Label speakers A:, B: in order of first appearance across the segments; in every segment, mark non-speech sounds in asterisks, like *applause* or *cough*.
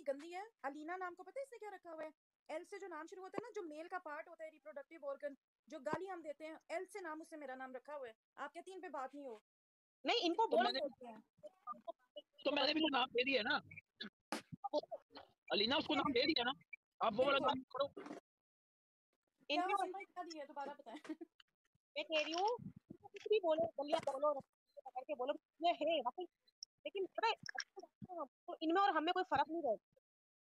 A: इतनी गंदी है। अलीना नाम को पता है इसने क्या रखा हुआ है? एल से जो नाम शुरू होता है ना जो मेल का पार्ट होता है रिप्रोडक्टिव ऑर्गन जो गाली हम देते हैं एल से नाम उससे मेरा नाम रखा हुआ है। आपके तीन पे बात नहीं हो?
B: नहीं इनको
C: तो
B: बोलो
C: मैंने तो मैंने भी तो नाम दे दिया ना। अलीना उसको नाम दे दिया ना। आप वो वाला। काम करो
B: इनको
A: भाई? क्या दिया दोबारा बताएँ।
B: मैं कह रही हूँ कुछ भी बोलो गलियाँ बोलो पकड़ के बोलो। ये है लेकिन पता है अच्छे तो इनमें और हमें कोई फ़र्क नहीं रहता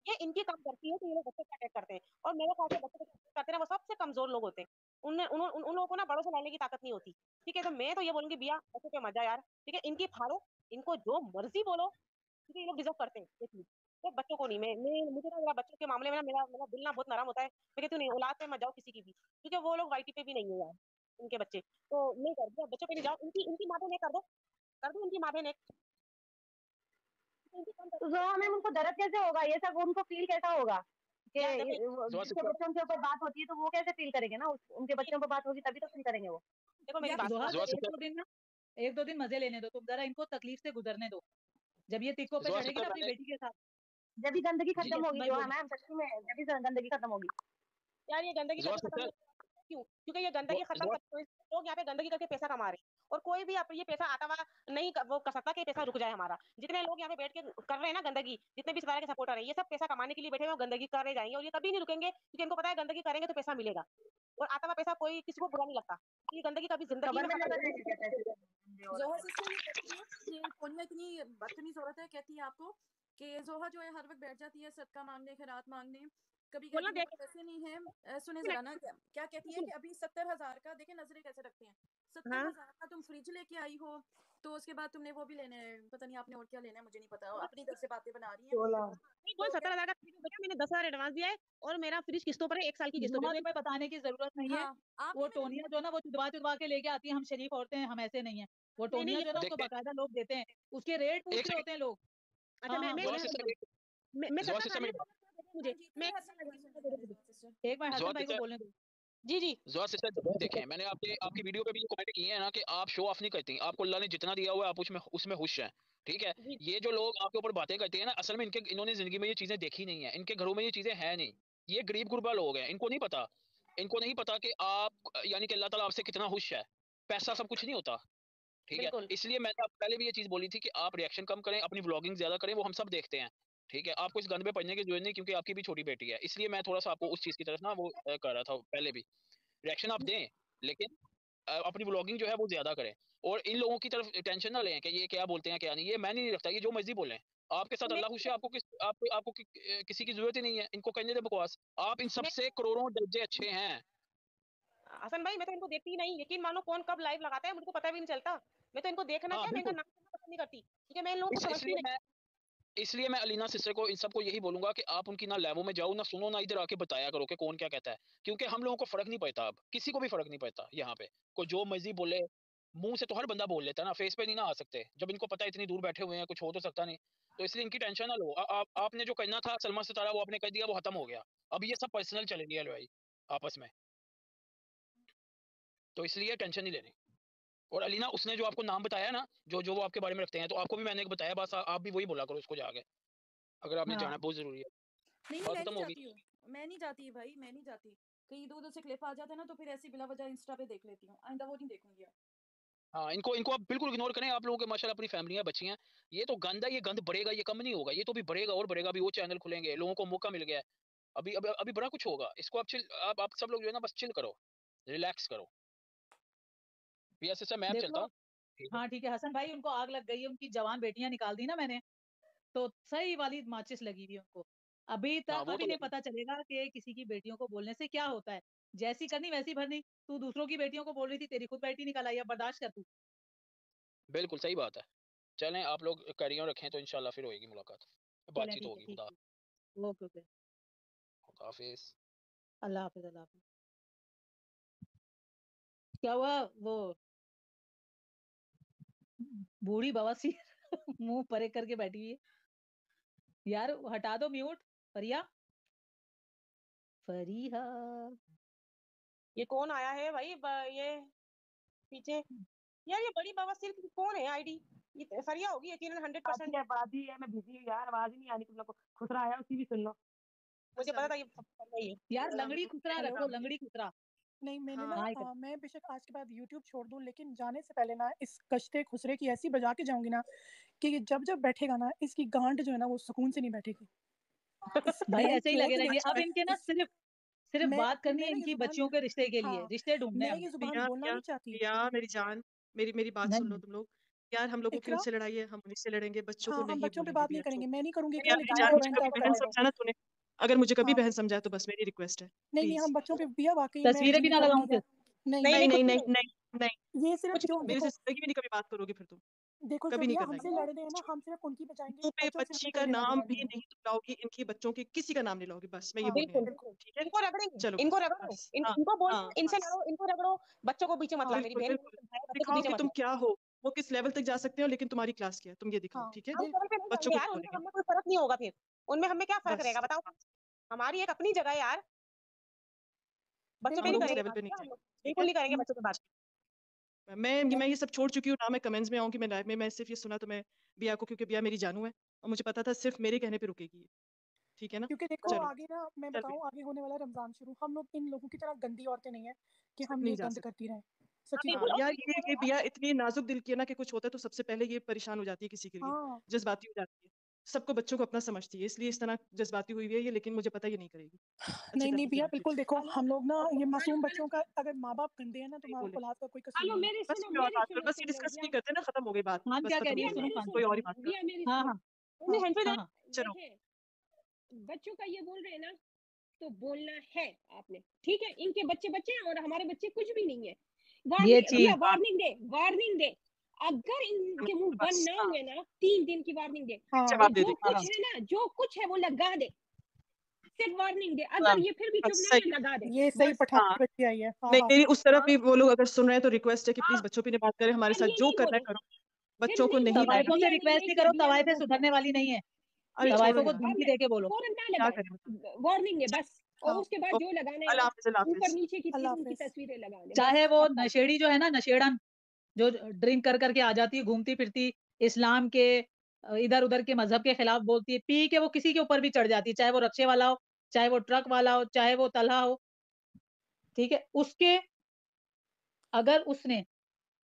B: ये इनकी काम करती है तो ये लोग बच्चे अटैक करते हैं? और मेरे ख्याल से बच्चे करते हैं वो सबसे कमज़ोर लोग होते हैं। उन, उन, उन लोगों को ना बड़ों से लड़ने की ताकत नहीं होती। ठीक है तो मैं तो ये बोलूँगी भैया बच्चों के मज़ा यार। ठीक है इनकी फाड़ो इनको जो मर्ज़ी बोलो। ठीक है ये लोग डिजर्व करते हैं ये चीज़ तो बच्चों को नहीं मैं मैं मुझे ना मेरा बच्चों के मामले में ना मेरा मेरा दिल ना बहुत नरम होता है। मैं कहती हूँ नहीं औलाद पे मत जाओ किसी की भी। क्योंकि वो लोग वाईटी पे भी नहीं है यार उनके बच्चे। तो नहीं कर दिया बच्चों पे नहीं जाओ। इनकी इनकी माँ पे नहीं कर दो। कर दो इनकी माँ पे नेक
D: तो मैम उनको दर्द कैसे होगा? ये सब उनको फील कैसा होगा? कि जिसके बच्चों के ऊपर बात होती है तो वो कैसे फील करेंगे ना? उनके बच्चों पर बात होगी तभी तो फील करेंगे वो।
B: देखो मेरी बात
E: एक दो दिन ना एक दो दिन मज़े लेने दो। तुम जरा इनको तकलीफ़ से गुजरने दो। जब ये तिक्कों पे चढ़ेगी ना अपनी बेटी के साथ।
D: जब भी गंदगी खत्म होगी जो है मैम सच्ची में जब भी गंदगी खत्म होगी।
B: यार ये गंदगी खत्म क्यों? क्योंकि ये गंदगी खत्म लोग यहाँ पे गंदगी करके पैसा कमा रहे हैं। और कोई भी आप ये पैसा आता हुआ नहीं कर, वो कर सकता कि पैसा रुक जाए हमारा। जितने लोग यहाँ पे बैठ के कर रहे हैं ना गंदगी जितने भी सितारे के सपोर्टर हैं ये सब पैसा कमाने के लिए बैठे हुए हैं, गंदगी कर रहे जाएँगे और ये कभी नहीं रुकेंगे क्योंकि इनको पता है गंदगी करेंगे तो पैसा मिलेगा। और आता हुआ पैसा कोई किसी को बुरा नहीं लगता ये गंदगी कभी ज़िंदगी
A: कोनिया इतनी बदतमीज औरत है कहती है आपको कि जोहा जो है हर वक्त बैठ जाती है सदका मांगने खैरात मांगने कभी कहती पैसे नहीं है सुने जरा ना क्या क्या कहती है *laughs* कि अभी सत्तर हज़ार का देखे नज़रें कैसे रखते हैं। सत्तर
B: हाँ।
A: हज़ार तुम फ्रिज लेके आई हो तो उसके बाद तुमने वो भी लेने पता नहीं आपने और क्या लेना है मुझे नहीं पता। अपनी तरफ़ से बातें बना रही है।
B: नहीं सत्तर हज़ार का फ्रिज मैंने दस हज़ार एडवांस दिया है और मेरा फ्रिज किस्तों पर है एक साल की किस्तों पर
E: बताने की ज़रूरत नहीं है।
A: हाँ
E: वो टोनिया जो ना वो चुदवा चुदवा के लेके आती है हम शरीफ औरतें हैं हम ऐसे नहीं है। वो टोनिया जो ना उसको बकायदा लोग देते हैं। उसके रेट पूछ रहे होते हैं लोग।
B: अच्छा मैं
E: हाँ,
B: मैं
E: बोलो।
B: मैं मैं मुझे? मैं
E: एक बार हसन भाई को
C: सिस्टर-
E: बोलने दो।
B: जी जी।
C: ज़ोर सिस्टर ज़रूर देखें। मैंने आपके आपकी वीडियो पे भी कमेंट किए हैं ना कि आप शो ऑफ़ नहीं करती। आपको अल्लाह ने जितना दिया हुआ है आप उसमें उसमें खुश हैं ठीक है? ये जो लोग आपके ऊपर बातें करते हैं ना असल में इनके इन्होंने ज़िंदगी में ये चीज़ें देखी नहीं है। इनके घरों में ये चीज़ें हैं नहीं। ये गरीब गुरबा लोग हैं इनको नहीं पता। इनको नहीं पता कि आप यानी कि अल्लाह ताला आपसे कितना खुश है। पैसा सब कुछ नहीं होता ठीक है? इसलिए मैंने पहले भी ये चीज़ बोली थी कि आप रिएक्शन कम करें अपनी व्लॉगिंग ज़्यादा करें वो हम सब देखते हैं। ठीक है आपको इस गंद में पढ़ने की ज़रूरत नहीं क्योंकि आपकी भी छोटी बेटी है इसलिए मैं थोड़ा सा आपको उस चीज़ की तरफ़ ना वो कर रहा था पहले भी। रिएक्शन आप दें लेकिन अपनी ब्लॉगिंग जो है वो ज़्यादा करें। और इन लोगों की तरफ़ टेंशन ना लें कि ये क्या बोलते हैं क्या नहीं ये मैं नहीं रखता ये जो मर्ज़ी बोलें। आपके साथ अल्लाह खुश है आपको किस आपको आपको कि, किसी की ज़रूरत ही नहीं है इनको कहने दे बकवास। आप इन सबसे करोड़ों दर्जे अच्छे हैं।
B: हसन भाई मैं तो इनको देखती ही नहीं यकीन मानो कौन कब लाइव लगाता है मुझे पता भी नहीं चलता। मैं तो इनको देखना
C: हाँ,
B: क्या मैं इनका नाम नहीं करती। क्योंकि मैं इन लोगों को समझती नहीं।
C: इसलिए मैं अलीना सिस्टर को इन सबको यही बोलूँगा कि आप उनकी ना लैबों में जाओ ना सुनो ना इधर आके बताया करो कि कौन क्या कहता है। क्योंकि हम लोगों को फ़र्क नहीं पड़ता अब किसी को भी फ़र्क नहीं पड़ता यहाँ पे। कोई जो मर्ज़ी बोले मुँह से तो हर बंदा बोल लेता है ना फेस पे नहीं ना आ सकते। जब इनको पता है इतनी दूर बैठे हुए हैं कुछ हो तो सकता नहीं। तो इसलिए इनकी टेंशन ना लो। आ, आप, आपने जो करना था सलमा सितारा वो आपने कर दिया वो खत्म हो गया। अब ये सब पर्सनल चले गया भाई आपस में। तो इसलिए टेंशन नहीं लेनी। और अलीना उसने जो आपको नाम बताया ना जो जो वो आपके बारे में रखते हैं तो आपको भी मैंने बताया बस आप भी वही बोला करो उसको जाके अगर आपने
E: हाँ।
C: जाना बहुत ज़रूरी है।
A: नहीं मैं नहीं जाती हूँ मैं नहीं जाती भाई मैं नहीं जाती। कहीं इधर उधर से क्लिप आ जाता है ना तो फिर ऐसी बिला वजह इंस्टा पे देख लेती हूँ आइंदा वो नहीं देखूँगी।
C: हाँ इनको इनको आप बिल्कुल इग्नोर करें आप लोगों के माशाल्लाह अपनी फैमिलियाँ बची हैं ये तो गंद है ये गंद बढ़ेगा ये कम नहीं होगा ये तो भी बढ़ेगा और बढ़ेगा अभी वो चैनल खुलेंगे लोगों को मौका मिल गया है। अभी अभी अभी बड़ा कुछ होगा इसको आप चिल आप आप सब लोग जो है ना बस चिल करो रिलैक्स करो। भैया सिस्टर मैं चलता हूँ।
E: हाँ। ठीक है। हसन भाई उनको आग लग गई है उनकी जवान बेटियाँ निकाल दी ना मैंने तो सही वाली माचिस लगी हुई उनको। अभी
C: हाँ,
E: तक अभी
C: तो
E: नहीं पता चलेगा कि किसी की बेटियों को बोलने से क्या होता है। जैसी करनी वैसी भरनी तू दूसरों की बेटियों को बोल रही थी तेरी खुद बेटी निकल आई बर्दाश्त कर तू।
C: बिल्कुल सही बात है। चलें आप लोग करियर रखें तो इंशाल्लाह फिर होएगी मुलाकात। बातचीत होगी खुदा
E: ओके ओके।
C: खुदा हाफिज।
E: अल्लाह हाफिज अल्लाह हाफिज। क्या हुआ वो बूढ़ी बवासीर *laughs* मुँह परे करके बैठी हुई है। यार हटा दो म्यूट फरिया। फरीहा
B: ये कौन आया है भाई? ये पीछे। यार ये बड़ी बवासीर की कौन है? आईडी ये सरिया होगी यकीनन हंड्रेड
F: शादी
B: परसेंट
F: है बाजी है मैं बिज़ी हूँ यार आवाज़ ही नहीं आ रही तुम लोग को। खुसरा आया उसकी भी सुन लो।
B: मुझे पता था ये है
E: यार लंगड़ी खुसरा रखो लंगड़ी खुसरा।
G: नहीं मैंने
F: हाँ
G: ना
E: हाँ
G: अ, मैं बेशक आज के बाद यूट्यूब छोड़ दूँ लेकिन जाने से पहले ना इस कश्ते खुसरे की ऐसी बजा के जाऊँगी ना कि जब जब बैठेगा ना इसकी गांड जो है ना वो सुकून से नहीं बैठेगी।
E: भाई ऐसे ही लगे
G: चोट
E: रहेंगे अब इनके ना सिर्फ़ सिर्फ़ बात करनी है इनकी बच्चियों के रिश्ते के लिए
G: हाँ
E: रिश्ते ढूँढने
G: मैं ये बोलना नहीं चाहती।
H: प्रिया मेरी जान मेरी मेरी बात सुन लो तुम लोग। यार हम लोगों की उनसे लड़ाई है हम उन्हीं से लड़ेंगे बच्चों को
G: हाँ
H: नहीं
G: बच्चों पे बात नहीं करेंगे मैं नहीं करूँगी
H: अगर मुझे कभी
G: हाँ।
H: बहन समझा तो बस मेरी रिक्वेस्ट है
G: नहीं नहीं हम बच्चों पे भैया वाकई
E: तस्वीरें भी ना लगाऊँ फिर।
G: नहीं
B: नहीं
H: नहीं
B: नहीं
H: नहीं नहीं।
G: ये सिर्फ़
H: मेरे से ज़िंदगी में नहीं कभी बात करोगे फिर तुम।
G: देखो
H: कभी नहीं
G: हमसे
H: ये
G: लड़ रहे हैं ना हम सिर्फ़ उनकी बचाएँगे
H: पे
G: बच्चों
H: का नाम भी
G: नहीं
H: लाओगी इनकी बच्चों के किसी का नाम नहीं लाओगी बस मैं ये
G: हाँ
B: बिल्कुल।
H: ठीक है?
B: इनको रगड़ेंगे
H: चलो।
B: इनको रगड़ो।
H: हाँ
B: इनको बोलो इनसे लड़ो इनको रगड़ो बच्चों को बीच में मत लाओ मेरी बहन
H: दिखाओ कि तुम क्या हो वो किस लेवल तक जा सकते हो लेकिन तुम्हारी क्लास क्या है तुम ये दिखाओ
G: हाँ।
H: ठीक है? बच्चों को
B: कोई फ़र्क नहीं होगा फिर। उनमें हमें क्या फ़र्क रहेगा? बताओ। हमारी एक अपनी जगह है यार। बच्चों पे नहीं करेंगे बिल्कुल नहीं करेंगे बच्चों पे बात।
H: मैं मैं ये सब छोड़ चुकी हूँ। ना मैं कमेंट्स में आऊँगी मैं लाइव में मैं सिर्फ़ ये सुना तो मैं बिया को क्योंकि बिया मेरी जानू है और मुझे पता था सिर्फ़ मेरे कहने पे रुकेगी ये। ठीक है ना?
G: क्योंकि देखो आगे ना मैं बताऊँ आगे होने वाला रमज़ान शुरू। हम लोग इन लोगों की तरह गंदी औरतें नहीं है कि हम ये गंद करती रहें। सच्ची
H: है यार ये ये बिया इतनी नाजुक दिल की है ना कि कुछ होता है तो सबसे पहले ये परेशान हो जाती है किसी के लिए।
G: हाँ।
H: जज्बाती हो जाती है। सबको बच्चों को अपना समझती है इसलिए इस तरह जज्बाती हुई है ये लेकिन मुझे पता ये नहीं करेगी। अच्छी
G: नहीं नहीं भैया बिल्कुल देखो हम लोग ना ये मासूम बच्चों का अगर माँ बाप गंदे हैं ना तो माँ
H: बोले।
G: औलाद का कोई कसूर है।
H: बस ये डिस्कस नहीं करते ना खत्म हो गई बात।
E: हाँ
H: हो
E: है? हाँ
H: कोई और ही बात
E: हाँ हाँ। हाँ हाँ
H: चलो।
I: बच्चों का ये बोल रहे हैं ना तो बोलना है आपने ठीक है? इनके बच्चे बच्चे हैं और हमारे बच्चे कुछ भी नहीं है। वार्निंग दे वार्निंग दे। अगर इनके मुँह बंद ना
H: हाँ
I: हुए ना तीन दिन की वार्निंग दे।
G: हाँ।
H: जवाब दे देंगे
I: कुछ
E: हाँ
I: है ना जो कुछ है वो लगा दे। सिर्फ़ वार्निंग दे।
H: हाँ
I: अगर ये फिर भी चुप नहीं लगा दे।
G: ये सही पठान
H: हाँ।
G: बच्ची आई है। हाँ
H: नहीं
G: हाँ।
H: मेरी उस तरफ़
I: हाँ।
H: भी वो लोग अगर सुन रहे हैं तो रिक्वेस्ट है कि प्लीज़
I: हाँ।
H: बच्चों पे बात करें हमारे साथ जो
I: नहीं
H: करना करो। बच्चों को
I: नहीं
E: से रिक्वेस्ट करो तवाइफे सुधरने वाली नहीं है। तवाइफों को धमकी बोलो।
I: वार्निंग है बस। और
G: हाँ
I: उसके बाद जो लगाना है ऊपर नीचे की तस्वीरें लगा
E: चाहे वो नशेड़ी जो है ना नशेड़न। जो ड्रिंक कर करके आ जाती है घूमती फिरती इस्लाम के इधर उधर के मज़हब के खिलाफ बोलती है पी के वो किसी के ऊपर भी चढ़ जाती है चाहे वो रक्शे वाला हो चाहे वो ट्रक वाला हो चाहे वो तलहा हो ठीक है? उसके अगर उसने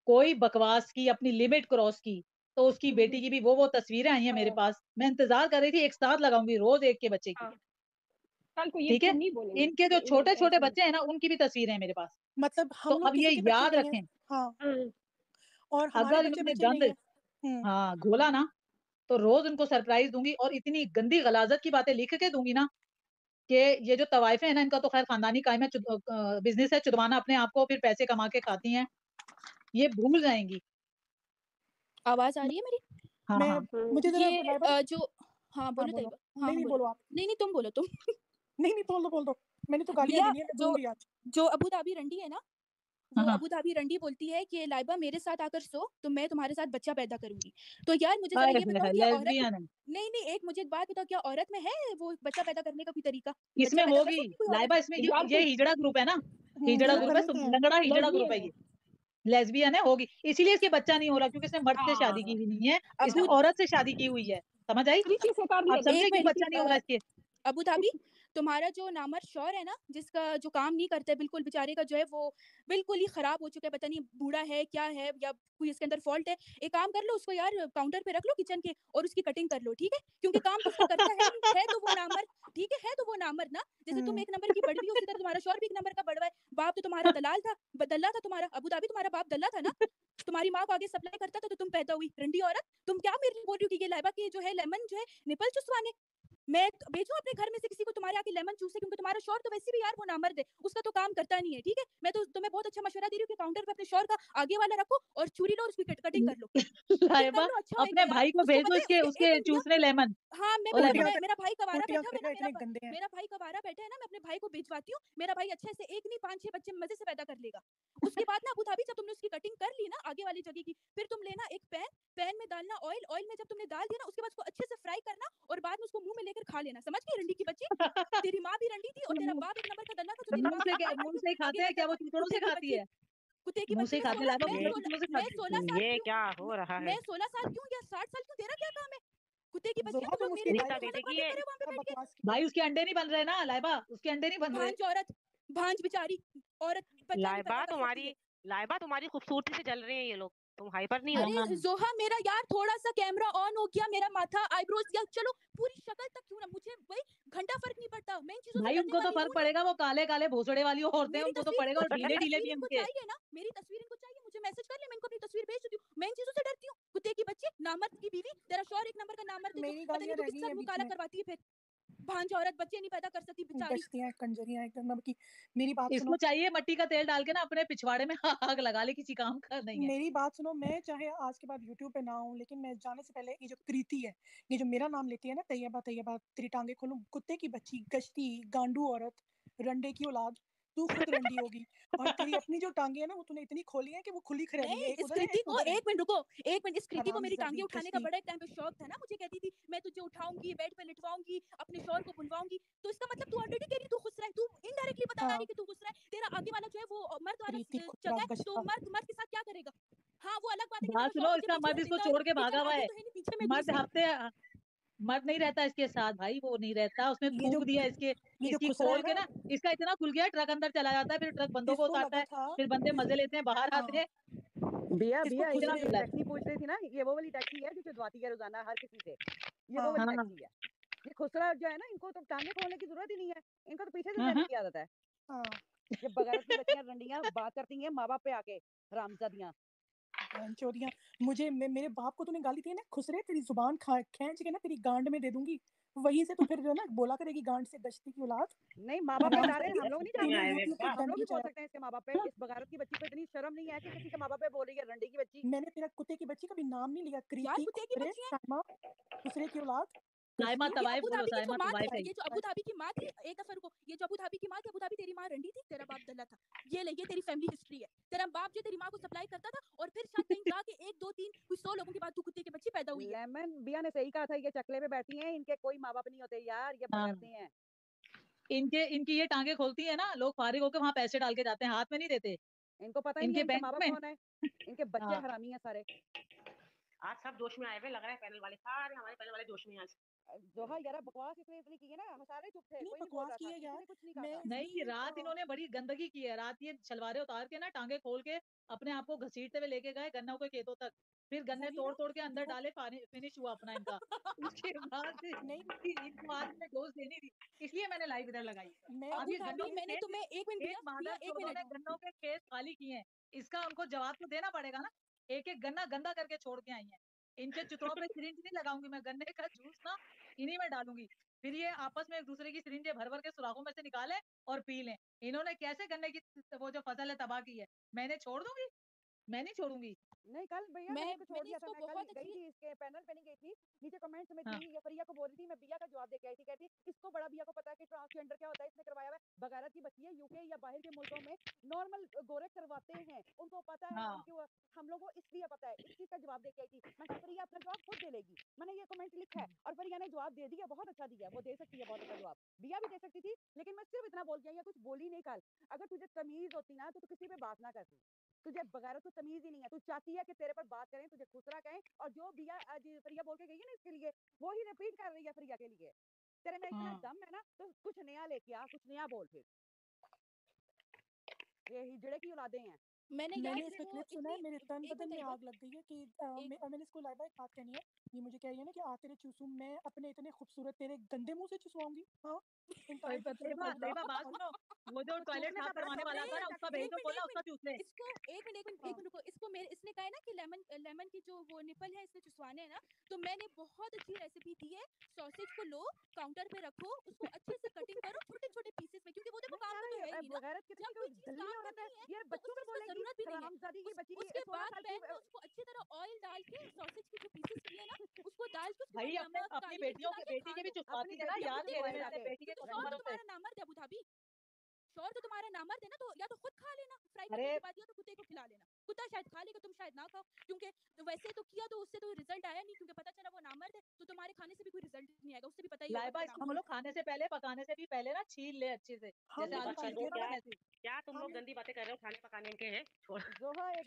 E: कोई बकवास की अपनी लिमिट क्रॉस की तो उसकी बेटी की भी वो वो तस्वीरें आई हैं मेरे पास मैं इंतज़ार कर रही थी एक साथ लगाऊँगी रोज एक के बच्चे की।
I: हाँ। कल को ये
E: ठीक है?
I: फिर नहीं बोलेंगे
E: इनके जो छोटे छोटे बच्चे हैं ना उनकी भी तस्वीरें हैं मेरे पास।
G: मतलब
E: तो
G: हम लोग
E: अब ये याद रखें।
G: हाँ। और हमारे
E: अगर
G: बच्चे नहीं
E: गंद
G: है। हम्म।
E: हाँ घोला ना तो रोज उनको सरप्राइज़ दूँगी और इतनी गंदी गलाजत की बातें लिख के दूँगी ना कि ये जो तवाइफे हैं ना इनका तो खैर खानदानी कायम है बिज़नेस है चुदवाना अपने आप को फिर पैसे कमा के खाती हैं। ये भूल जाएँगी।
J: आवाज़ आ रही है मेरी?
E: हाँ
G: मैं
E: हाँ।
G: मुझे जरा
J: ये अ, जो हाँ
G: हाँ
J: बोलो
G: बोलो।
J: हाँ
G: नहीं नहीं बोलो।
J: बोलो
G: आप।
J: नहीं नहीं तुम बोलो तुम। *laughs*
G: नहीं नहीं बोल दो बोल दो। मैंने तो गालियाँ
J: भैया
G: देनी है
J: जो जो अबू धाबी रंडी है ना वो
E: हाँ।
J: अबू धाबी रंडी बोलती है कि लाइबा मेरे साथ आकर सो तो मैं तुम्हारे साथ बच्चा पैदा करूँगी। तो यार मुझे जरा ये बताओ कि औरत नहीं नहीं एक मुझे एक बात बताओ क्या औरत में है वो बच्चा पैदा करने का कोई तरीका?
E: इसमें होगी। लाइबा इसमें ये हिजड़ा ग्रुप है ना हिजड़ा ग्रुप है लंगड़ा हिजड़ा ग्रुप है ये। लेस्बियन है होगी। इसीलिए इसके बच्चा नहीं हो रहा क्योंकि इसने मर्द से शादी की
I: हाँ
E: हुई नहीं है इसने औरत से शादी की हुई है। समझ आई? आप समझे बच्चा नहीं हो रहा इसके?
J: अबू धाबी तुम्हारा जो नामर शौर है ना जिसका जो काम नहीं करता है बिल्कुल बेचारे का जो है वो बिल्कुल ही खराब हो चुका है पता नहीं बूढ़ा है क्या है या कोई इसके अंदर फॉल्ट है। एक काम कर लो उसको यार काउंटर पे रख लो किचन के और उसकी कटिंग कर लो ठीक है? क्योंकि काम तो उसका करता है *laughs* है तो वो नामर ठीक है है तो वो नामर ना? जैसे तुम
G: हम्म।
J: एक नंबर की बड़वी हो उसी तरह तुम्हारा शौर भी एक नंबर का बड़वा है। बाप तो तुम्हारा दलाल था दल्ला था तुम्हारा अबू धाबी तुम्हारा बाप दल्ला था ना? *laughs* तुम्हारी माँ को आगे सप्लाई करता था तो तुम पैदा हुई रंडी औरत। तुम क्या मेरे बोल रही हो कि ये लाइबा की जो है लेमन जो है निपल चुसवाने? मैं भेजू अपने घर में से किसी को तुम्हारे आके लेमन चूसे क्योंकि तुम्हारा शोर तो वैसे भी यार वो नामर्द है उसका तो काम करता नहीं है ठीक है? मैं तो तुम्हें बहुत अच्छा मशवरा दे रही हूँ कि काउंटर पे अपने शौर का आगे वाला रखो और छुरी लो और उसकी कटिंग कर लो। *laughs* कटिंग कर
E: लाइबा
J: लो अच्छा
E: अपने भाई को भेज दो
J: उसके
E: उसके चूसने लेमन।
J: हाँ मैं मेरा भाई कवारा बैठा है
G: करेगा
J: मेरा
G: इतने
J: भ-
G: गंदे हैं।
J: मेरा भाई कवारा बैठा है ना मैं अपने भाई को भिजवाती हूँ मेरा भाई अच्छे से एक नहीं पाँच छह बच्चे मज़े से पैदा कर लेगा। उसके बाद ना अबू धाबी जब तुमने उसकी कटिंग कर ली ना आगे वाली जगह की फिर तुम लेना एक पैन पैन में डालना ऑयल ऑयल में जब तुमने डाल दिया ना उसके बाद उसको अच्छे से फ्राई करना और बाद में उसको मुँह में लेकर खा लेना समझ गई रंडी की बच्ची? *laughs* तेरी माँ भी रंडी थी और तेरा बाप एक नंबर का दल्ला था जो तेरी
E: मुँह
J: माँ
E: से क्या- मुँह से खाते हैं क्या वो चूतड़ों से खाती है?
J: कुत्ते की
E: मुँह
J: बच्ची
E: से खाते
J: मैं
F: ये
J: सोलह साल
F: ये
J: क्या
F: हो रहा है?
J: मैं सोलह साल क्यों या साठ साल क्यों तेरा क्या काम है? कुत्ते की बच्ची तू मेरे
F: है
E: भाई उसके अंडे नहीं बन रहे ना लाइबा उसके अंडे नहीं बन रहे।
J: भांज औरत भांज बेचारी औरत
F: लाइबा तुम्हारी लाइबा तुम्हारी खूबसूरती से जल रहे हैं ये लोग। तुम हाइपर नहीं हो
J: अरे जोहा मेरा यार थोड़ा सा कैमरा ऑन हो गया मेरा माथा आईब्रोज या चलो पूरी शक्ल तक क्यों ना मुझे भाई घंटा फ़र्क नहीं पड़ता। मैं चीज़ों
E: भाई उनको तो फ़र्क पड़ेगा वो काले काले भोसड़े वाली औरतें हैं उनको तो पड़ेगा और ढीले ढीले भी
J: इनको
E: उनके।
J: चाहिए ना मेरी तस्वीर इनको चाहिए मुझे मैसेज कर ले मैं इनको अपनी तस्वीर भेज देती हूँ। मैं इन चीज़ों से डरती हूँ। कुत्ते की बच्ची नामर्द की बीवी तेरा शौहर एक नंबर का नामर्द है
G: मेरी
J: पता नहीं
G: गालियाँ
J: तू
G: रह
J: किस
G: गई हैं
J: काला करवाती है फिर? भांज औरत बच्चे नहीं पैदा कर सकती बेचारी।
G: कंजरियाँ एकदम की मेरी बात
E: इसको चाहिए मट्टी का तेल डाल के ना अपने पिछवाड़े में *laughs* आग लगा ले किसी काम का नहीं है।
G: मेरी बात सुनो मैं चाहे आज के बाद यूट्यूब पे ना हूँ लेकिन मैं जाने से पहले ये जो कृति है ये जो मेरा नाम लेती है ना तैयबा तैयबा तेरी टांगे खोलूं कुत्ते की बच्ची गश्ती गांडू औरत रंडे की औलाद तू खुद रंडी होगी। और *laughs* तेरी अपनी जो टांगे है ना वो तूने इतनी खोली है कि वो खुली
J: नहीं
G: है एक
J: इस
G: उधर
J: कृति को एक मिनट रुको एक मिनट इस कृति को मेरी टांगे उठाने का बड़ा एक टाइम पे शौक था ना मुझे कहती थी मैं तुझे उठाऊँगी बेड पे लिटवाऊँगी अपने शौहर को बुलवाऊँगी। तो इसका मतलब तू ऑलरेडी कह रही तू खुश रहा है तू इनडायरेक्टली बता
G: हाँ
J: रही कि तू खुश रहा है तेरा आगे वाला जो है वो मर्द वाला जगह है तो मर्द मर्द के साथ क्या करेगा? हाँ वो अलग बात है तेरा
E: सुनो इसका मर्द इसको छोड़ के भागा हुआ है।
J: तो है
E: मर्द हफ़्ते मर्द नहीं रहता इसके साथ भाई वो नहीं रहता। उसने थूक दिया इसके इसकी खोल
G: है
E: के
G: ना
E: इसका इतना खुल गया ट्रक अंदर चला जाता है फिर ट्रक बंदों को उतारता है फिर बंदे मज़े लेते हैं बाहर
G: हाँ।
E: आते हैं।
K: बिया
G: इसको
K: ये
E: इतना खुला
K: टैक्सी पूछ रही थी ना ये वो वाली टैक्सी है जो चुदवाती है रोज़ाना हर किसी से? ये वो
G: हाँ
K: वाली
E: हाँ
K: टैक्सी है। ये खुसरा जो है ना इनको तो टांगे खोलने की ज़रूरत ही नहीं है। इनको तो पीछे से
E: हाँ
K: जाने
E: हाँ।
K: की आदत है।
G: हाँ।
K: ये बगैरत की बच्चियाँ रंडियाँ बात करती हैं माँ बाप पे आके रामजादियाँ।
G: चोरियाँ। मुझे मे, मेरे बाप को तूने गाली दी ना खुसरे तेरी ज़ुबान खा खींच के ना तेरी गांड में दे दूँगी। वहीं से तो फिर जो है ना बोला करेगी गांड से गश्ती की औलाद।
K: नहीं माँ बाप
G: जा *laughs*
K: बता रहे हैं हम लोग नहीं
G: जा
K: जानते।
G: हैं
K: हम लोग भी बोल सकते हैं इसके माँ बाप पे इस बगारत की बच्ची को इतनी शर्म नहीं है कि किसी के माँ बाप पे बोल रही है रंडी की बच्ची।
G: मैंने तेरा कुत्ते की बच्ची का भी नाम नहीं लिया
J: क्रिया
G: कृति
J: कुत्ते की
G: खुसरे
J: बच्ची है
G: दूसरे की औलाद।
E: साइमा
J: ये
E: तवाइफ बोलो
J: धाबी की जो
E: साइमा तवाइफ
J: ये जो अबू धाबी की माँ थी एक दफ़ा रुको ये जो अबू धाबी की माँ थी अबू धाबी तेरी माँ रंडी थी? तेरा बाप दल्ला था। ये ले ये तेरी फैमिली हिस्ट्री है। तेरा बाप जो तेरी माँ को सप्लाई करता था और फिर शायद कहीं *laughs* जाके एक दो तीन कुछ सौ लोगों के बाद तू कुत्ते की बच्ची पैदा हुई
K: लेमन बिया ने सही कहा था ये चकले पे बैठी हैं इनके कोई माँ बाप नहीं होते यार ये
E: हाँ।
K: बगैरती हैं।
E: इनके इनकी ये टांगे खोलती है ना लोग फारिग होकर वहाँ पैसे डाल के जाते हैं हाथ में नहीं देते।
K: इनको पता ही
E: इनके
K: माँ
E: बैंक
K: बाप
E: में।
K: कौन है? इनके बच्चे
E: हाँ।
K: हरामी हैं सारे।
F: आज सब जोश में आए हुए लग रहा है पैनल वाले सारे हमारे पैनल वाले जोश में आज।
K: जोहा यार बकवास इसने इतनी की है ना हम सारे चुप थे
G: नहीं
K: कोई
G: बकवास की है यार।
K: कुछ नहीं कहा
E: नहीं रात
G: हाँ
E: इन्होंने बड़ी गंदगी की है रात ये शलवारे उतार के ना टांगे खोल के अपने आप को घसीटते हुए लेके गए गन्नों के खेतों तक। फिर गन्ने तोड़ तोड़ के अंदर *laughs* डाले फिनिश हुआ अपना इनका। उसके बाद *laughs*
G: नहीं।
E: में डोज देनी थी इसलिए मैंने लाइव इधर लगाई। है
J: मैंने
E: खेत
J: तुम्हें एक मिनट
E: गन्नों के खेत खाली किए हैं इसका उनको जवाब तो देना पड़ेगा ना। एक एक गन्ना गंदा करके छोड़ के आई है। इनके चुतरों पे *laughs* सिरिंज नहीं लगाऊँगी मैं गन्ने का जूस ना इन्हीं में डालूँगी। फिर ये आपस में एक दूसरे की सरिंजे भर भर के सुराखों में से निकाले और पी लें। इन्होंने कैसे गन्ने की वो जो फ़सल है तबाह की है? मैंने छोड़ दूँगी? मैं नहीं छोड़ूँगी।
K: नहीं कल भैया
J: मैं
K: मैंने छोड़ दिया था मैं कल गई थी इसके पैनल पे नहीं गई थी नीचे कमेंट्स में
E: हाँ।
K: थी ये फरिया को बोल रही थी मैं बिया का जवाब दे के आई थी कहती इसको बड़ा बिया को पता है कि ट्रांसजेंडर क्या होता है इसने करवाया हुआ है बगारत की बच्ची है यूके या बाहर के मुल्कों में नॉर्मल गोरे करवाते हैं। उनको पता है
E: हाँ।
K: उनकी हम लोगों को इसलिए पता है इस चीज़ का जवाब दे के आई थी। मैं कहा, फरिया अपना जवाब खुद दे लेगी। मैंने ये कमेंट लिखा है और फरिया ने जवाब दे दिया बहुत अच्छा दिया वो दे सकती है बहुत अच्छा जवाब। बिया भी दे सकती थी लेकिन मैं सिर्फ़ इतना बोल आई या कुछ बोली नहीं कल। अगर तुझे तमीज होती ना तो तू किसी पे बात ना करती तुझे बगैर तो तमीज ही नहीं है। तू चाहती है कि तेरे पर बात करें तुझे खुसरा कहें और जो बिया फरिया बोल के गई है ना इसके लिए वो ही रिपीट कर रही है फरिया के लिए। तेरे में इतना
E: हाँ।
K: दम है ना तो कुछ नया लेके आ कुछ नया बोल फिर। ये हिजड़े की औलादे हैं?
J: मैंने
G: मैंने इसका क्लिप सुना है मेरे तन बदन में आग लग गई है कि अ, मैं, और मैंने इसको लाइव एक बात कहनी है। ये मुझे कह रही है ना कि आ तेरे चूसू मैं अपने इतने खूबसूरत तेरे गंदे मुँह से चुसवाऊँगी। हाँ। मुँह था
E: तैयबा बात सुनो वो जो टॉयलेट साफ़ करवाने वाला था ना उसका भेज दो बोला उसका चूस ले।
J: इसको एक मिनट एक मिनट एक
G: हाँ।
J: रुको इसको मेरे इसने कहा ना कि लेमन लेमन की जो वो निपल है इसने चुसवाने हैं ना तो मैंने बहुत अच्छी रेसिपी दी है सॉसेज को लो काउंटर पे रखो उसको अच्छे से कटिंग करो छोटे छोटे पीसेस में क्योंकि वो देखो काम तो है ही ना जब
K: कोई
J: चीज़ काम
K: औरत है
J: करनी है
K: ये
J: तो
K: बच्चों
J: उसमें
K: बोलेगी
J: ज़रूरत भी नहीं है
K: की
J: उसके बाद पैन में उसको अच्छी तरह ऑयल डाल के सॉसेज के जो पीसेस लिए ना उसको डाल के
E: भाई अपने अपनी बेटियों के
J: के
E: बेटी के भी
J: लो।
E: चुसवाती है ना याद
K: को
E: में अपने
K: जाके
E: बेटी के
J: तो तुम्हारा नाम है अबू धाबी शोर तो तुम्हारा नामर्द है ना तो या तो खुद खा लेना फ्राई करने के बाद या तो कुत्ते को खिला लेना। कुत्ता शायद खा लेगा तुम शायद ना खाओ क्योंकि वैसे तो किया तो उससे तो रिज़ल्ट आया नहीं क्योंकि पता चला वो नामर्द है तो तुम्हारे खाने से भी कोई रिज़ल्ट नहीं आएगा उससे भी पता ही हम
E: लोग खाने से पहले पकाने से भी पहले ना छील ले अच्छे से जैसे आलू छील के
F: क्या तुम लोग गंदी बातें कर रहे हो खाने पकाने के हैं? छोड़
K: जो
E: तो
K: है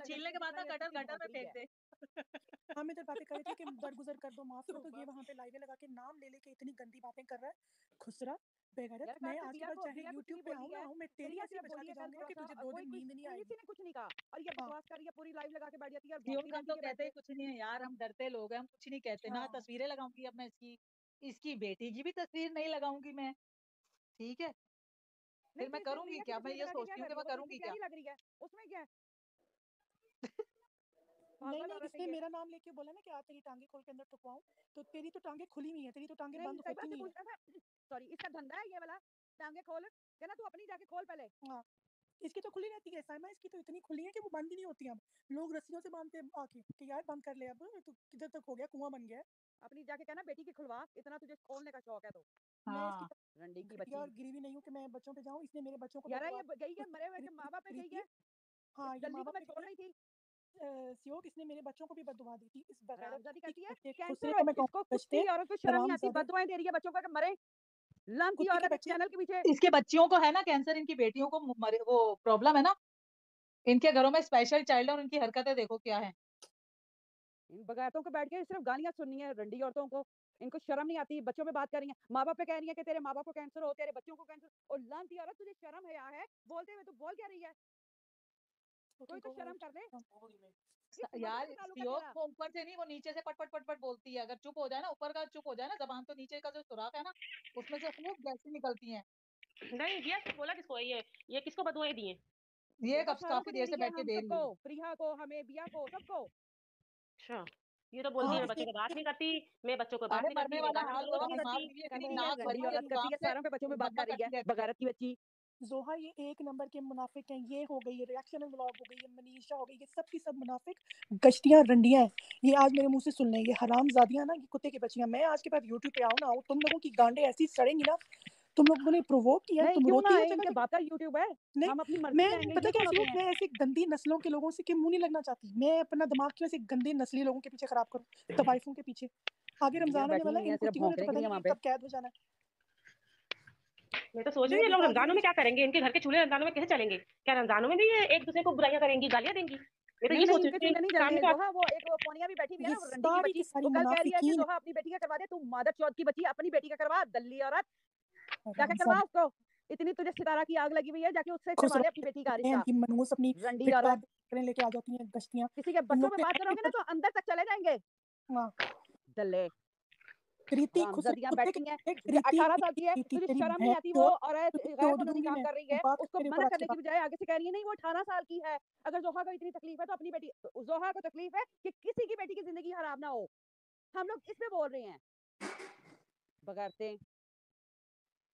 E: छीलने के बाद ना
K: कटर
E: गटर में फेंक दे। *laughs*
G: हम इधर बातें कर रहे थे कि दरगुजर कर दो माफ़ करो तो ये वहाँ पे लाइवे लगा के नाम ले लेके इतनी गंदी बातें कर रहा है। खुसरा
K: तो
G: मैं
K: तो
G: आज के बाद
K: तो
G: चाहे
K: YouTube
G: पे आऊँ मैं तेरी ऐसी बचा के कि तुझे दो दिन नींद नहीं आएगी
K: किसी ने कुछ नहीं कहा? और ये
G: हाँ।
K: बकवास कर पूरी लाइव लगा के बैठ जाती है
E: तो कहते हैं कुछ नहीं है यार हम डरते लोग हैं हम कुछ नहीं कहते ना
G: हाँ।
E: तस्वीरें लगाऊँगी अब मैं इसकी इसकी बेटी की भी तस्वीर नहीं लगाऊँगी मैं ठीक है? फिर मैं
K: मतलब
E: करूँगी क्या मैं ये सोचती हूँ कि मैं करूँगी क्या
K: लग रही है? उसमें क्या हाँ,
G: नहीं नहीं इसने मेरा नाम लेके बोला ना कि आ तेरी टांगे खोल के अंदर ठुकवाऊं तो तेरी तो टांगे खुली हुई है तेरी तो टांगे बंद होती नहीं है।
K: सॉरी इसका धंधा है ये वाला टांगे खोल कहना तू अपनी जाके खोल पहले।
G: हाँ इसकी तो खुली रहती है साइमा इसकी तो इतनी खुली है कि वो बंद ही नहीं होती अब लोग रस्सियों से बांधते हैं आके कि यार बंद कर ले अब तो किधर तक हो गया कुआँ बन गया।
K: अपनी जाके कहना बेटी की खुलवा इतना तुझे खोलने का शौक है तो।
E: हाँ।
G: तो
K: रंडी की बच्ची।
G: यार गिरी भी नहीं हूँ कि मैं बच्चों पे जाऊँ इसने मेरे बच्चों को
K: यार ये गई है मरे हुए माँ बाप हाँ, तो पे गई है?
G: हाँ ये माँ बाप
K: छोड़ रही थी।
G: सीओ किसने मेरे बच्चों को भी बददुआ दी थी इस बगैर
K: करती है। कैंसर है इसको कुत्ती औरत को शर्म नहीं आती बददुआएँ दे रही है बच्चों को मरे
G: लंग की
K: औरत चैनल के पीछे।
E: इसके बच्चियों को है ना कैंसर इनकी बेटियों को मरे वो प्रॉब्लम है ना? इनके घरों में स्पेशल चाइल्ड और इनकी हरकतें देखो क्या है।
K: इन बगैरतों को बैठ के सिर्फ़ गालियाँ सुननी है रंडी औरतों को। इनको शर्म नहीं आती बच्चों पे बात कर रही है माँ बाप पे कह रही है कि तेरे माँ बाप को कैंसर हो तेरे बच्चों को कैंसर और लंती औरत तुझे शर्म है यहाँ है बोलते हुए तू बोल क्या रही है? कोई तो शर्म कर दे।
E: यार वो ऊपर से नहीं वो नीचे से पटपट पटपट बोलती है। अगर चुप हो जाए ना ऊपर का चुप हो जाए ना जबान तो नीचे का जो सुराख है ना उसमें से खूब गैसें निकलती हैं।
F: नहीं ये बोला किसको? ये ये किसको बदुए दिए
E: ये कब
K: तो
E: काफ़ी देर से बैठ के दे रही है
K: प्रिया को हमें बिया को सबको।
F: अच्छा। ये तो बोलती
G: हाँ,
F: है बच्चों को बात नहीं करती मैं बच्चों को बात नहीं करती
E: वाला हाल तो नाक भरी
K: औरत करती है सारा पे बच्चों में बात कर रही है। बगारत की बच्ची।
G: जोहा ये एक नंबर के मुनाफिक हैं। ये हो गई रिएक्शन व्लॉग हो गई ये मनीषा हो गई ये सब की सब मुनाफिक गश्तियाँ रंडियाँ हैं। ये आज मेरे मुँह से सुन लें ये हराम जादियाँ ना ये कुत्ते की बच्चियाँ। मैं आज के बाद यूट्यूब पे आऊँ ना आऊँ तुम लोगों की गांडे ऐसी सड़ेंगी ना तुम लोगों ने प्रोवोक किया है तुम रोती हो जगह
K: बात है यूट्यूब है।
G: नहीं
K: हम अपनी मर्ज़ी
G: मैं पता क्या
K: हूँ
G: मैं ऐसे गंदी नस्लों के लोगों से के मुँह नहीं लगना चाहती। मैं अपना दिमाग क्यों ऐसे गंदे नस्ली लोगों के पीछे खराब करूँ तवाइफों के पीछे। आगे रमज़ान आने वाला है इन कुत्तियों ने पता नहीं कब कैद हो जाना है।
F: मैं तो सोच रही ये लोग
G: तो
F: रमजानों में क्या करेंगे? इनके घर के चूल्हे रमजानों में कैसे चलेंगे? क्या रमजानों में भी ये एक दूसरे को बुराइयाँ करेंगी गालियाँ देंगी? मैं तो ये सोच रही का
K: तो हाँ, वो एक पोनिया भी बैठी हुई है ना रंडी की बच्ची वो कल कह रही है कि अपनी बेटी का करवा दे तू मादर चौथ की बच्ची अपनी बेटी का करवा दल्ली औरत।
G: क्या
K: करवा उसको। इतनी तुझे सितारा की आग लगी हुई है जाके उससे करवा अपनी बेटी का रिश्ता।
G: मनहूस अपनी
K: रंडी औरत।
G: लेके आ जाती हैं गश्तियाँ।
K: किसी के बच्चों
G: में
K: बात करोगे ना तो अंदर तक चले जाएँगे। दल्ले।
G: रीति
K: हाँ, अठारह साल की है शर्म नहीं आती वो औरत काम कर रही है उसको मना करने की बजाय आगे से कह रही है नहीं वो अठारह साल की है अगर जोहा को इतनी तकलीफ़ है तो अपनी बेटी जोहा को तकलीफ़ है कि किसी की बेटी की ज़िंदगी खराब ना हो। हम लोग इसमें बोल रहे हैं। बगैरते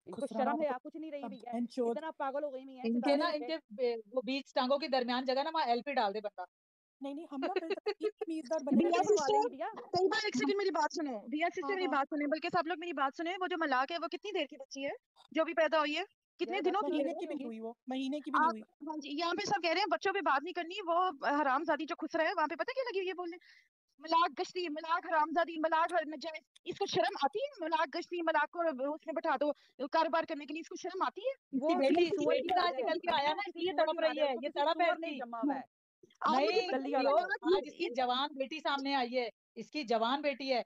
K: इनको शर्म है कुछ नहीं रही
G: भैया
K: इतना पागल हो गई है
E: इनके ना इनके वो बीच टांगों के दरमियान जगह ना वहाँ एलपी डाल दे बंदा।
G: नहीं नहीं हम ना जमींदार
K: बने *laughs* रिया
A: सिस्टर कई बार एक सेकंड मेरी बात सुनो रिया सिस्टर
G: हाँ,
A: मेरी
G: हाँ।
A: बात सुने बल्कि सब लोग मेरी बात सुने वो जो मलाक है वो कितनी देर की बच्ची है जो भी पैदा हुई है? कितने दिनों
G: महीने की भी हुई वो महीने की भी
A: हाँ,
G: हुई।
A: हाँ जी यहाँ पे सब कह रहे हैं बच्चों पे बात नहीं करनी वो हरामजादी जो खुसरा है वहाँ पे पता क्या लगी हुई है बोलने? मलाक गश्ती मलाक हरामजादी मलाक हर नजायज इसको शर्म आती है? मलाक गश्ती मलाक को उसमें बैठा दो कारोबार करने के लिए इसको शर्म आती है?
K: वो
E: आजकल
K: के
E: आया ना इसलिए तड़प रही है ये तड़प है नहीं
K: जमा हुआ है।
E: इसकी जवान बेटी सामने आई है इसकी जवान बेटी है।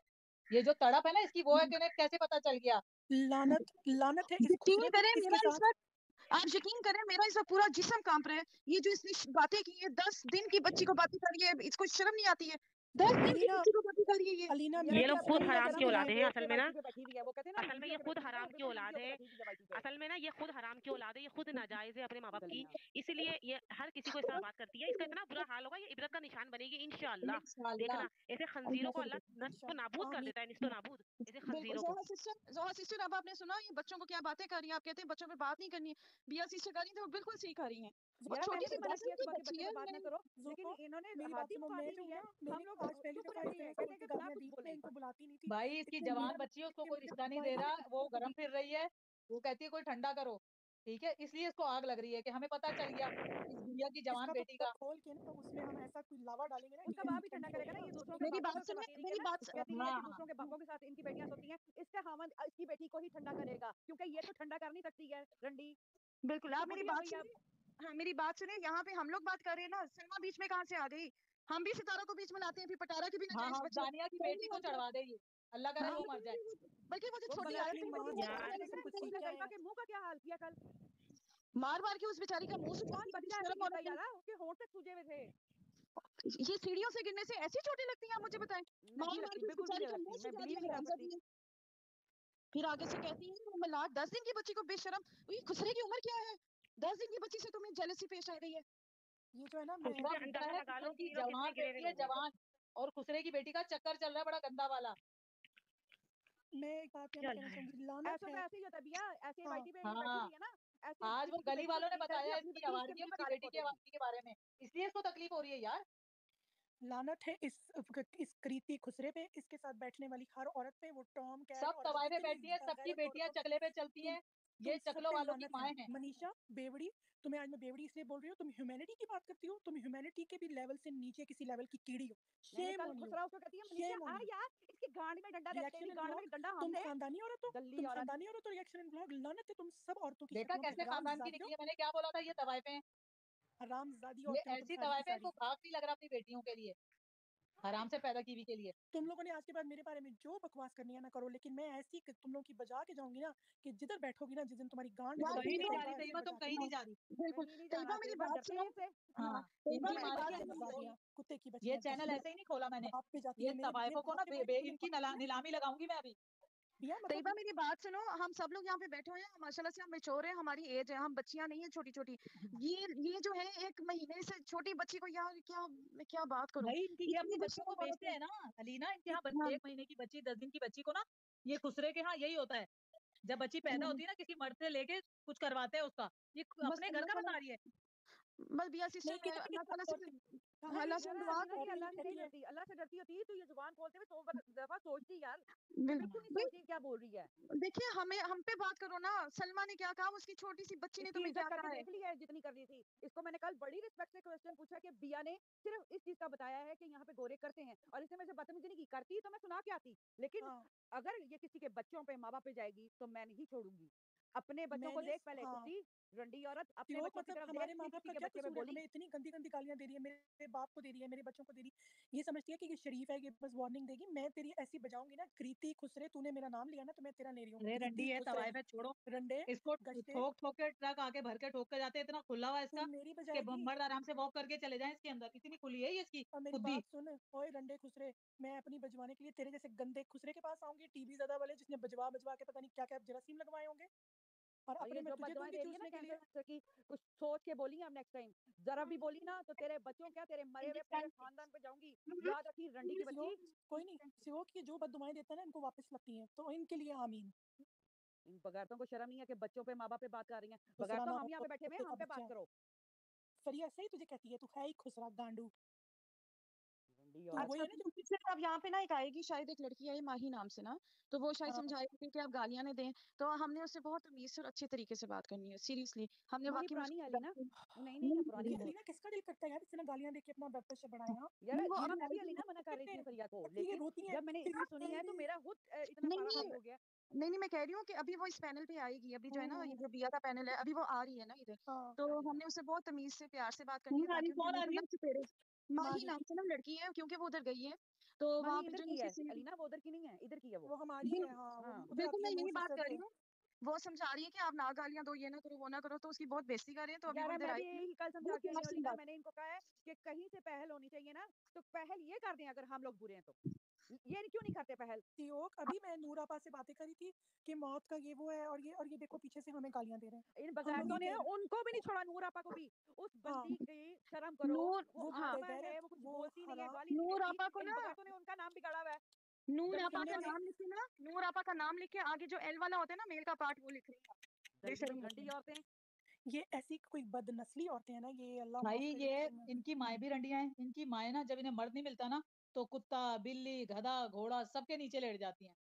E: ये जो तड़प है ना इसकी वो है उन्हें कैसे पता चल गया?
G: लानत लानत है
A: यकीन करें मेरा इस वक्त आप यकीन करें मेरा इस वक्त पूरा जिसम काँप रहा है। ये जो इसने बातें की है दस दिन की बच्ची को बातें कर रही है इसको शर्म नहीं आती है। हाँ,
K: तो
F: ये। लोग खुद हराम की औलाद है असल में ना? असल में ये खुद
K: तो
F: हराम की औलाद है? असल में ना ये खुद हराम की औलाद है? ये खुद *laughs* नाजायज है अपने माँ बाप की इसीलिए ये हर किसी को इस बात करती है। इसका इतना बुरा हाल होगा ये इबरत का निशान बनेगी
E: इनशाला
F: देखना ऐसे खंजीरों को अल्लाह को
G: तो
F: नाबूद कर देता है निस्तो नाबूद। ऐसे खंजीरों को।
A: सिस्टर अब आपने सुना ये बच्चों को क्या बातें कर रही है? आप कहते हैं बच्चों पर बात नहीं करनी है। बिया सिस्टर कर रही तो बिल्कुल सही कर रही है। छोटी सी बात
K: तो
A: है
K: बात ना करो। लेकिन इन्होंने
G: मेरी बात तो
K: हम लोग
G: आज पहले तो
K: कहते हैं कि
G: दीप
K: ने
G: इनको बुलाती नहीं थी।
E: भाई इसकी जवान बच्ची उसको कोई रिश्ता नहीं दे रहा। वो गर्म फिर रही है। वो कहती है कोई ठंडा करो। ठीक है? इसलिए इसको आग लग रही है कि हमें पता चल गया इस की जवान
G: तो
E: बेटी का।
G: खोल के ना तो उसमें हम ऐसा कोई लावा डालेंगे ना इनका
K: बाप भी ठंडा करेगा ना ये दूसरों
A: मेरी बात
K: सुन
A: मेरी बात
K: दूसरों के बापों के साथ इनकी बेटियाँ सोती हैं इससे हामद इसकी बेटी को ही ठंडा करेगा। क्योंकि ये तो ठंडा कर नहीं सकती है रंडी
A: बिल्कुल आप मेरी बात हाँ मेरी बात सुने यहाँ पे हम लोग बात कर रहे हैं ना सलमा बीच में कहाँ से आ गई? हम भी सितारों को बीच में लाते हैं फिर पटारा की भी
E: हाँ, हाँ, दानिया की बेटी
A: तो
E: को चढ़वा दे अल्लाह करे
A: हाँ,
E: वो मर जाए।
A: बल्कि वो जो छोटी
K: आई
A: थी
K: मुझे
A: के
K: मुँह का क्या हाल किया कल?
A: मार मार के उस बेचारी का मुँह
K: से
A: कौन
K: बच्चा है यार उसके होठ तक सूजे हुए थे।
A: ये सीढ़ियों से गिरने से ऐसी चोटें लगती हैं मुझे बताएँ। मार मार के बेचारी का मुँह से
K: नहीं कर सकती।
A: फिर आगे से कहती है मलाट दस दिन की बच्ची को बेशरम खुसरे की उम्र क्या है? दस दिन की बच्ची से तुम्हें जेलसी पेश आ रही है।
G: ये जो है ना
E: जवान बेटी है जवान। और खुसरे की बेटी का चक्कर चल रहा है बड़ा गंदा वाला।
G: मैं एक बात कहना चाहूँगी लानत है।
K: ऐसे ही होता भैया ऐसे
G: वाइटी
K: हाँ, पे
E: हाँ।
K: बैठी है ना
E: आज वो गली वालों ने बताया इसकी आवाज़ की बेटी की आवाज़ के बारे में। इसलिए इसको तकलीफ़ हो रही है यार।
G: लानत है इस इस कृति खुसरे पे इसके साथ बैठने वाली हर औरत पे वो टॉम
E: सब तवाए पे बैठती है सबकी बेटियाँ चकले पे चलती हैं। ये चकलो वालों की माए
G: हैं। मनीषा बेवड़ी तुम्हें आज मैं बेवड़ी इसलिए बोल रही हूँ तुम ह्यूमैनिटी की बात करती हो तुम ह्यूमैनिटी के भी लेवल से नीचे किसी लेवल की कीड़ी हो। शेम ऑन यू
K: उसको कहती है मनीषा आ यार इसके गांड में डंडा रखते
G: हैं
K: गांड में डंडा हम तुम
G: खानदानी औरत हो? तुम खानदानी औरत हो? रिएक्शन इन ब्लॉग लानत है तुम सब औरतों की देखा
E: कैसे खानदान की निकली मैंने क्या बोला था? ये दवाइफें
G: हरामजादी औरतें
E: ऐसी दवाइफें इनको भाग नहीं लग रहा अपनी बेटियों के लिए। आराम से पैदा की कीवी के लिए।
G: तुम लोगों ने आज के बाद मेरे बारे में जो बकवास करनी है ना करो लेकिन मैं ऐसी तुम लोगों की बजा के जाऊँगी ना कि जिधर बैठोगी ना जिस दिन तुम्हारी गांड
E: नहीं
G: तो
E: जा रही
G: तैयबा
E: तुम कहीं नहीं जा रही।
A: बिल्कुल तैयबा मेरी बात सुनो।
K: हाँ तैयबा
E: हाँ, मेरी
G: बात
E: सुनो
G: कुत्ते की
E: बच्ची
G: ये
E: चैनल ऐसे ही नहीं खोला मैंने। ये तबायकों को ना इनकी नीलामी लगाऊँगी मैं अभी।
G: भैया मतलब
A: तैयबा मेरी बात सुनो हम सब लोग यहाँ पे बैठे हुए हैं माशाल्लाह से हम मेचोर हैं हमारी एज है हम बच्चियाँ नहीं है छोटी छोटी *laughs* ये ये जो है एक महीने से छोटी बच्ची को यहाँ क्या मैं क्या बात करूँ?
E: भाई इनकी ये अपनी
A: बच्चों
E: को बेचते हैं ना अलीना इनके यहाँ बच्चे एक महीने की बच्ची दस दिन की बच्ची को ना ये खुसरे के यहाँ यही होता है। जब बच्ची पैदा हम्म। होती है ना किसी मर्द से लेके कुछ करवाते हैं उसका ये अपने घर का
A: मतलब
E: बता रही है।
A: बस भैया सिस्टर
K: तो अल्लाह
A: देखिए हमें हम पे बात करो ना सलमा ने क्या कहा उसकी छोटी सी बच्ची ने तुम्हें क्या कहा है?
K: लिया है जितनी कर रही थी इसको मैंने कल बड़ी रिस्पेक्ट से क्वेश्चन पूछा कि बिया ने सिर्फ़ इस चीज़ का बताया है कि यहाँ पे गोरे करते हैं और इसे मुझे बदतमीजी नहीं की करती तो मैं सुना के आती लेकिन
G: हाँ।
K: अगर ये किसी के बच्चों पे माँ बाप पे जाएगी तो मैं नहीं छोड़ूँगी। अपने बच्चों को देख पहले
G: हाँ।
K: रंडी औरत अपने बच्चों
G: मतलब
K: की
G: हमारे माँ बाप का क्या कसूर है? इतनी गंदी गंदी गालियाँ दे रही है मेरे बाप को दे रही है मेरे बच्चों को दे रही है। ये समझती है कि ये शरीफ है ये बस वार्निंग देगी मैं तेरी ऐसी बजाऊँगी ना कृति खुसरे तूने मेरा नाम लिया ना तो मैं तेरा ले रही हूँ।
E: रंडी है सवाई में छोड़ो।
G: रंडे
E: इसको ठोक ठोक के ट्रक आगे भर के ठोक के जाते इतना खुला हुआ इसका
G: मेरी बजाय
E: मर्द आराम से वॉक करके चले जाए इसके अंदर। इतनी खुली है ये इसकी
G: सुन ओए रंडे खुसरे मैं अपनी बजवाने के लिए तेरे जैसे गंदे खुसरे के पास आऊँगी टीवी ज़्यादा वाले जिसने बजवा बजवा के पता नहीं क्या क्या जरासीम लगवाए होंगे। और अपने में तुझे दूँगी चूसने के लिए
K: तो कि कुछ सोच के बोली हम नेक्स्ट टाइम जरा भी हाँ। बोली ना तो तेरे बच्चों क्या तेरे मरे हाँ हुए पूरे हाँ खानदान पे जाऊँगी याद रखी रंडी की बच्ची?
G: कोई नहीं सिहोक की जो बददुआएँ देता है ना इनको वापस लगती हैं तो इनके लिए आमीन।
K: इन बगैरतों को शर्म नहीं है कि बच्चों पे माँ बाप पे बात कर रही हैं। तो
G: बगैरतों
K: हम यहाँ पे बैठे हुए हैं हम पे बात करो।
G: फरिया सही तुझे कहती है तू है ही खुसरा गांडू। तो वही है ना जो
A: सिर्फ़ अब यहाँ पे ना एक आएगी शायद एक लड़की आई माही नाम से ना तो वो शायद
G: हाँ।
A: समझाएगी कि आप गालियाँ ना दें। तो हमने उससे बहुत तमीज से और अच्छे तरीके से बात करनी है सीरियसली। हमने
K: बाकी
A: मानी
K: आली ना। *laughs* नहीं नहीं पुरानी आली
G: ना किसका दिल करता है यार? इसने गालियाँ देके अपना ब्लड से बढ़ाया। *laughs*
K: यार
A: वो
K: मैं भी आली ना मना कर रही थी फरिया को *laughs* लेकिन जब मैंने इतनी सुनी है तो मेरा खुद इतना बड़ा हो गया।
A: नहीं नहीं मैं कह रही हूँ कि अभी वो इस पैनल पे आएगी अभी जो है ना हम्म,
G: हम्म।
A: ये जो बिया का पैनल है अभी वो आ रही है ना इधर।
G: हाँ।
A: तो हमने उससे बहुत तमीज से प्यार से बात करनी है माही नाम से ना लड़की है क्योंकि वो उधर गई है। तो
K: हाँ
A: वहाँ
K: इधर की है अलीना वो उधर की नहीं है इधर की है वो।
G: वो हमारी है हाँ,
K: हाँ
A: बिल्कुल मैं यही बात कर रही हूँ वो समझा रही है कि आप ना गालियाँ दो ये ना करो वो ना करो तो उसकी बहुत बेसी कर रहे हैं तो अभी
K: मैं यही कल समझा के मैंने इनको कहा है कि कहीं से पहल होनी चाहिए ना तो पहल ये कर दें अगर हम लोग बुरे हैं तो। ये क्यों नहीं करते पहल?
G: योग हाँ। अभी मैं नूरापा से बातें करी थी कि मौत का ये वो है और ये और ये देखो पीछे से हमें गालियाँ दे रहे हैं।
K: इन बगैरतों ने उनको भी नहीं छोड़ा नूरापा को भी। उस
G: हाँ।
K: बंदी की शर्म करो
A: नूर
K: वो
A: है
K: वो कुछ बोलती नहीं है गाली
A: नूर को ना
K: ने उनका नाम बिगाड़ा हुआ है।
A: नूर आपा का नाम लिखे ना नूर आपा का नाम लिख के आगे जो एल वाला होता है ना मेल का पार्ट वो लिख रही है।
K: औरतें।
G: ये ऐसी कोई बदनस्ली औरतें हैं ना ये अल्लाह
E: भाई ये इनकी माए भी रंडियाँ हैं इनकी माए ना जब इन्हें मर्द नहीं मिलता ना तो कुत्ता बिल्ली गधा घोड़ा सबके नीचे लेट जाती हैं।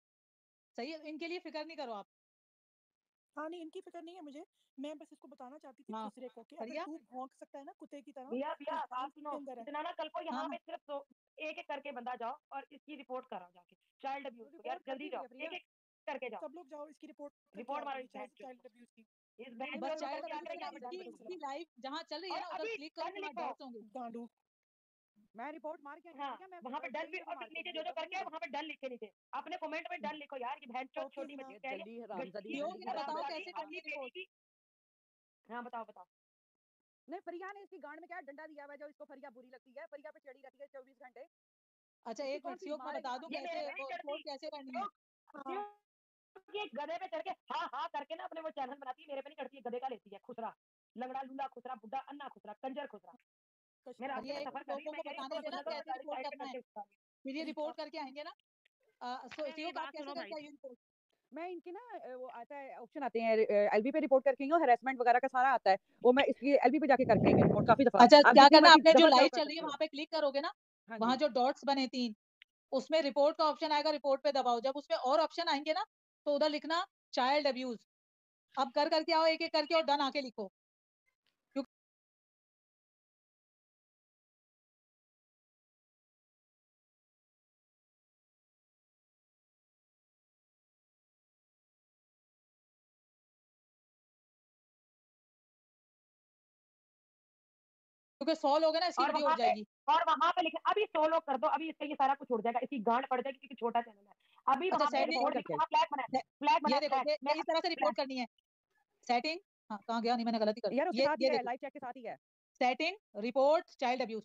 E: सही है? इनके लिए फ़िक्र नहीं करो आप।
G: हाँ नहीं इनकी फ़िक्र नहीं है मुझे। मैं बस इसको बताना चाहती थी
E: हाँ,
G: दूसरे को कि अगर तू भौंक सकता है ना कुत्ते की तरह
K: भैया
G: तो
K: भैया आप सुनो। इतना ना कल को
E: हाँ,
K: यहाँ
E: हाँ।
K: पे सिर्फ़ तो एक एक करके बंदा जाओ और इसकी रिपोर्ट करा जाके। चाइल्ड
G: तो
K: अब्यूज यार जल्दी जाओ। एक एक करके जाओ।
G: सब लोग जाओ इसकी रिपोर्ट
K: रिपोर्ट मारो
G: चाइल्ड अब्यूज की।
K: इस बहन की
E: लाइफ जहाँ चल रही है ना उधर क्लिक करो
G: बहुत
K: मैं रिपोर्ट मार के
F: हाँ
K: मैं
F: वहाँ पे डन भी और नीचे जो जो करके वहाँ पे डन लिखे नीचे। अपने कमेंट में डन लिखो यार कि बहन चोद छोटी बच्ची क्या हाँ।
E: बताओ
F: बताओ
K: नहीं फरिया ने इसकी गांड में क्या डंडा दिया हुआ है? जो इसको फरिया बुरी लगती है फरिया पे चढ़ी रहती है चौबीस घंटे।
E: अच्छा एक मिनट सियोग मैं बता दूँ कैसे कैसे करनी है?
F: एक गधे पे चढ़ के हाँ हाँ करके ना अपने वो चैनल बनाती है मेरे पे नहीं चढ़ती है गधे का लेती है खुसरा। लंगड़ा लूला खुसरा बुड्ढा अन्ना खुसरा कंजर खुसरा।
E: ये लोगों को बताने
F: हूँ
E: कैसे रिपोर्ट करना है। फिर ये रिपोर्ट
F: करके
E: आएँगे ना
K: मैं इनकी ना वो आता है ऑप्शन आते हैं एलबी पे रिपोर्ट करके आई हूँ वगैरह का सारा आता है वो मैं इसकी एलबी पे जाके करके रिपोर्ट काफ़ी दफ़ा।
E: अच्छा क्या करना आपने जो लाइव चल रही है वहाँ पे क्लिक करोगे ना
K: हाँ
E: वहाँ
K: जो।
E: डॉट्स बने तीन उसमें रिपोर्ट का ऑप्शन आएगा रिपोर्ट पे दबाओ। जब उसमें और ऑप्शन आएँगे ना तो उधर लिखना चाइल्ड अब्यूज अब कर करके आओ एक एक करके और डन आके लिखो। क्योंकि सौ लोग है ना इसकी वीडियो
F: वहाँ
E: जाएगी।
F: और वहाँ पे लिखे अभी सो लोग कर दो अभी इससे ये सारा कुछ उड़ जाएगा इसकी गांड पड़ जाएगी क्योंकि छोटा चैनल है। अभी
E: अच्छा
F: फ्लैग बनाए फ्लैग
E: ये देखो
F: मैं
E: इस तरह से रिपोर्ट करनी है। सेटिंग हाँ कहाँ गया? नहीं मैंने गलती कर
K: यार
E: ये
K: साथ
E: ये देखो।
K: लाइव चैट के साथ ही है।
E: सेटिंग रिपोर्ट चाइल्ड अब्यूज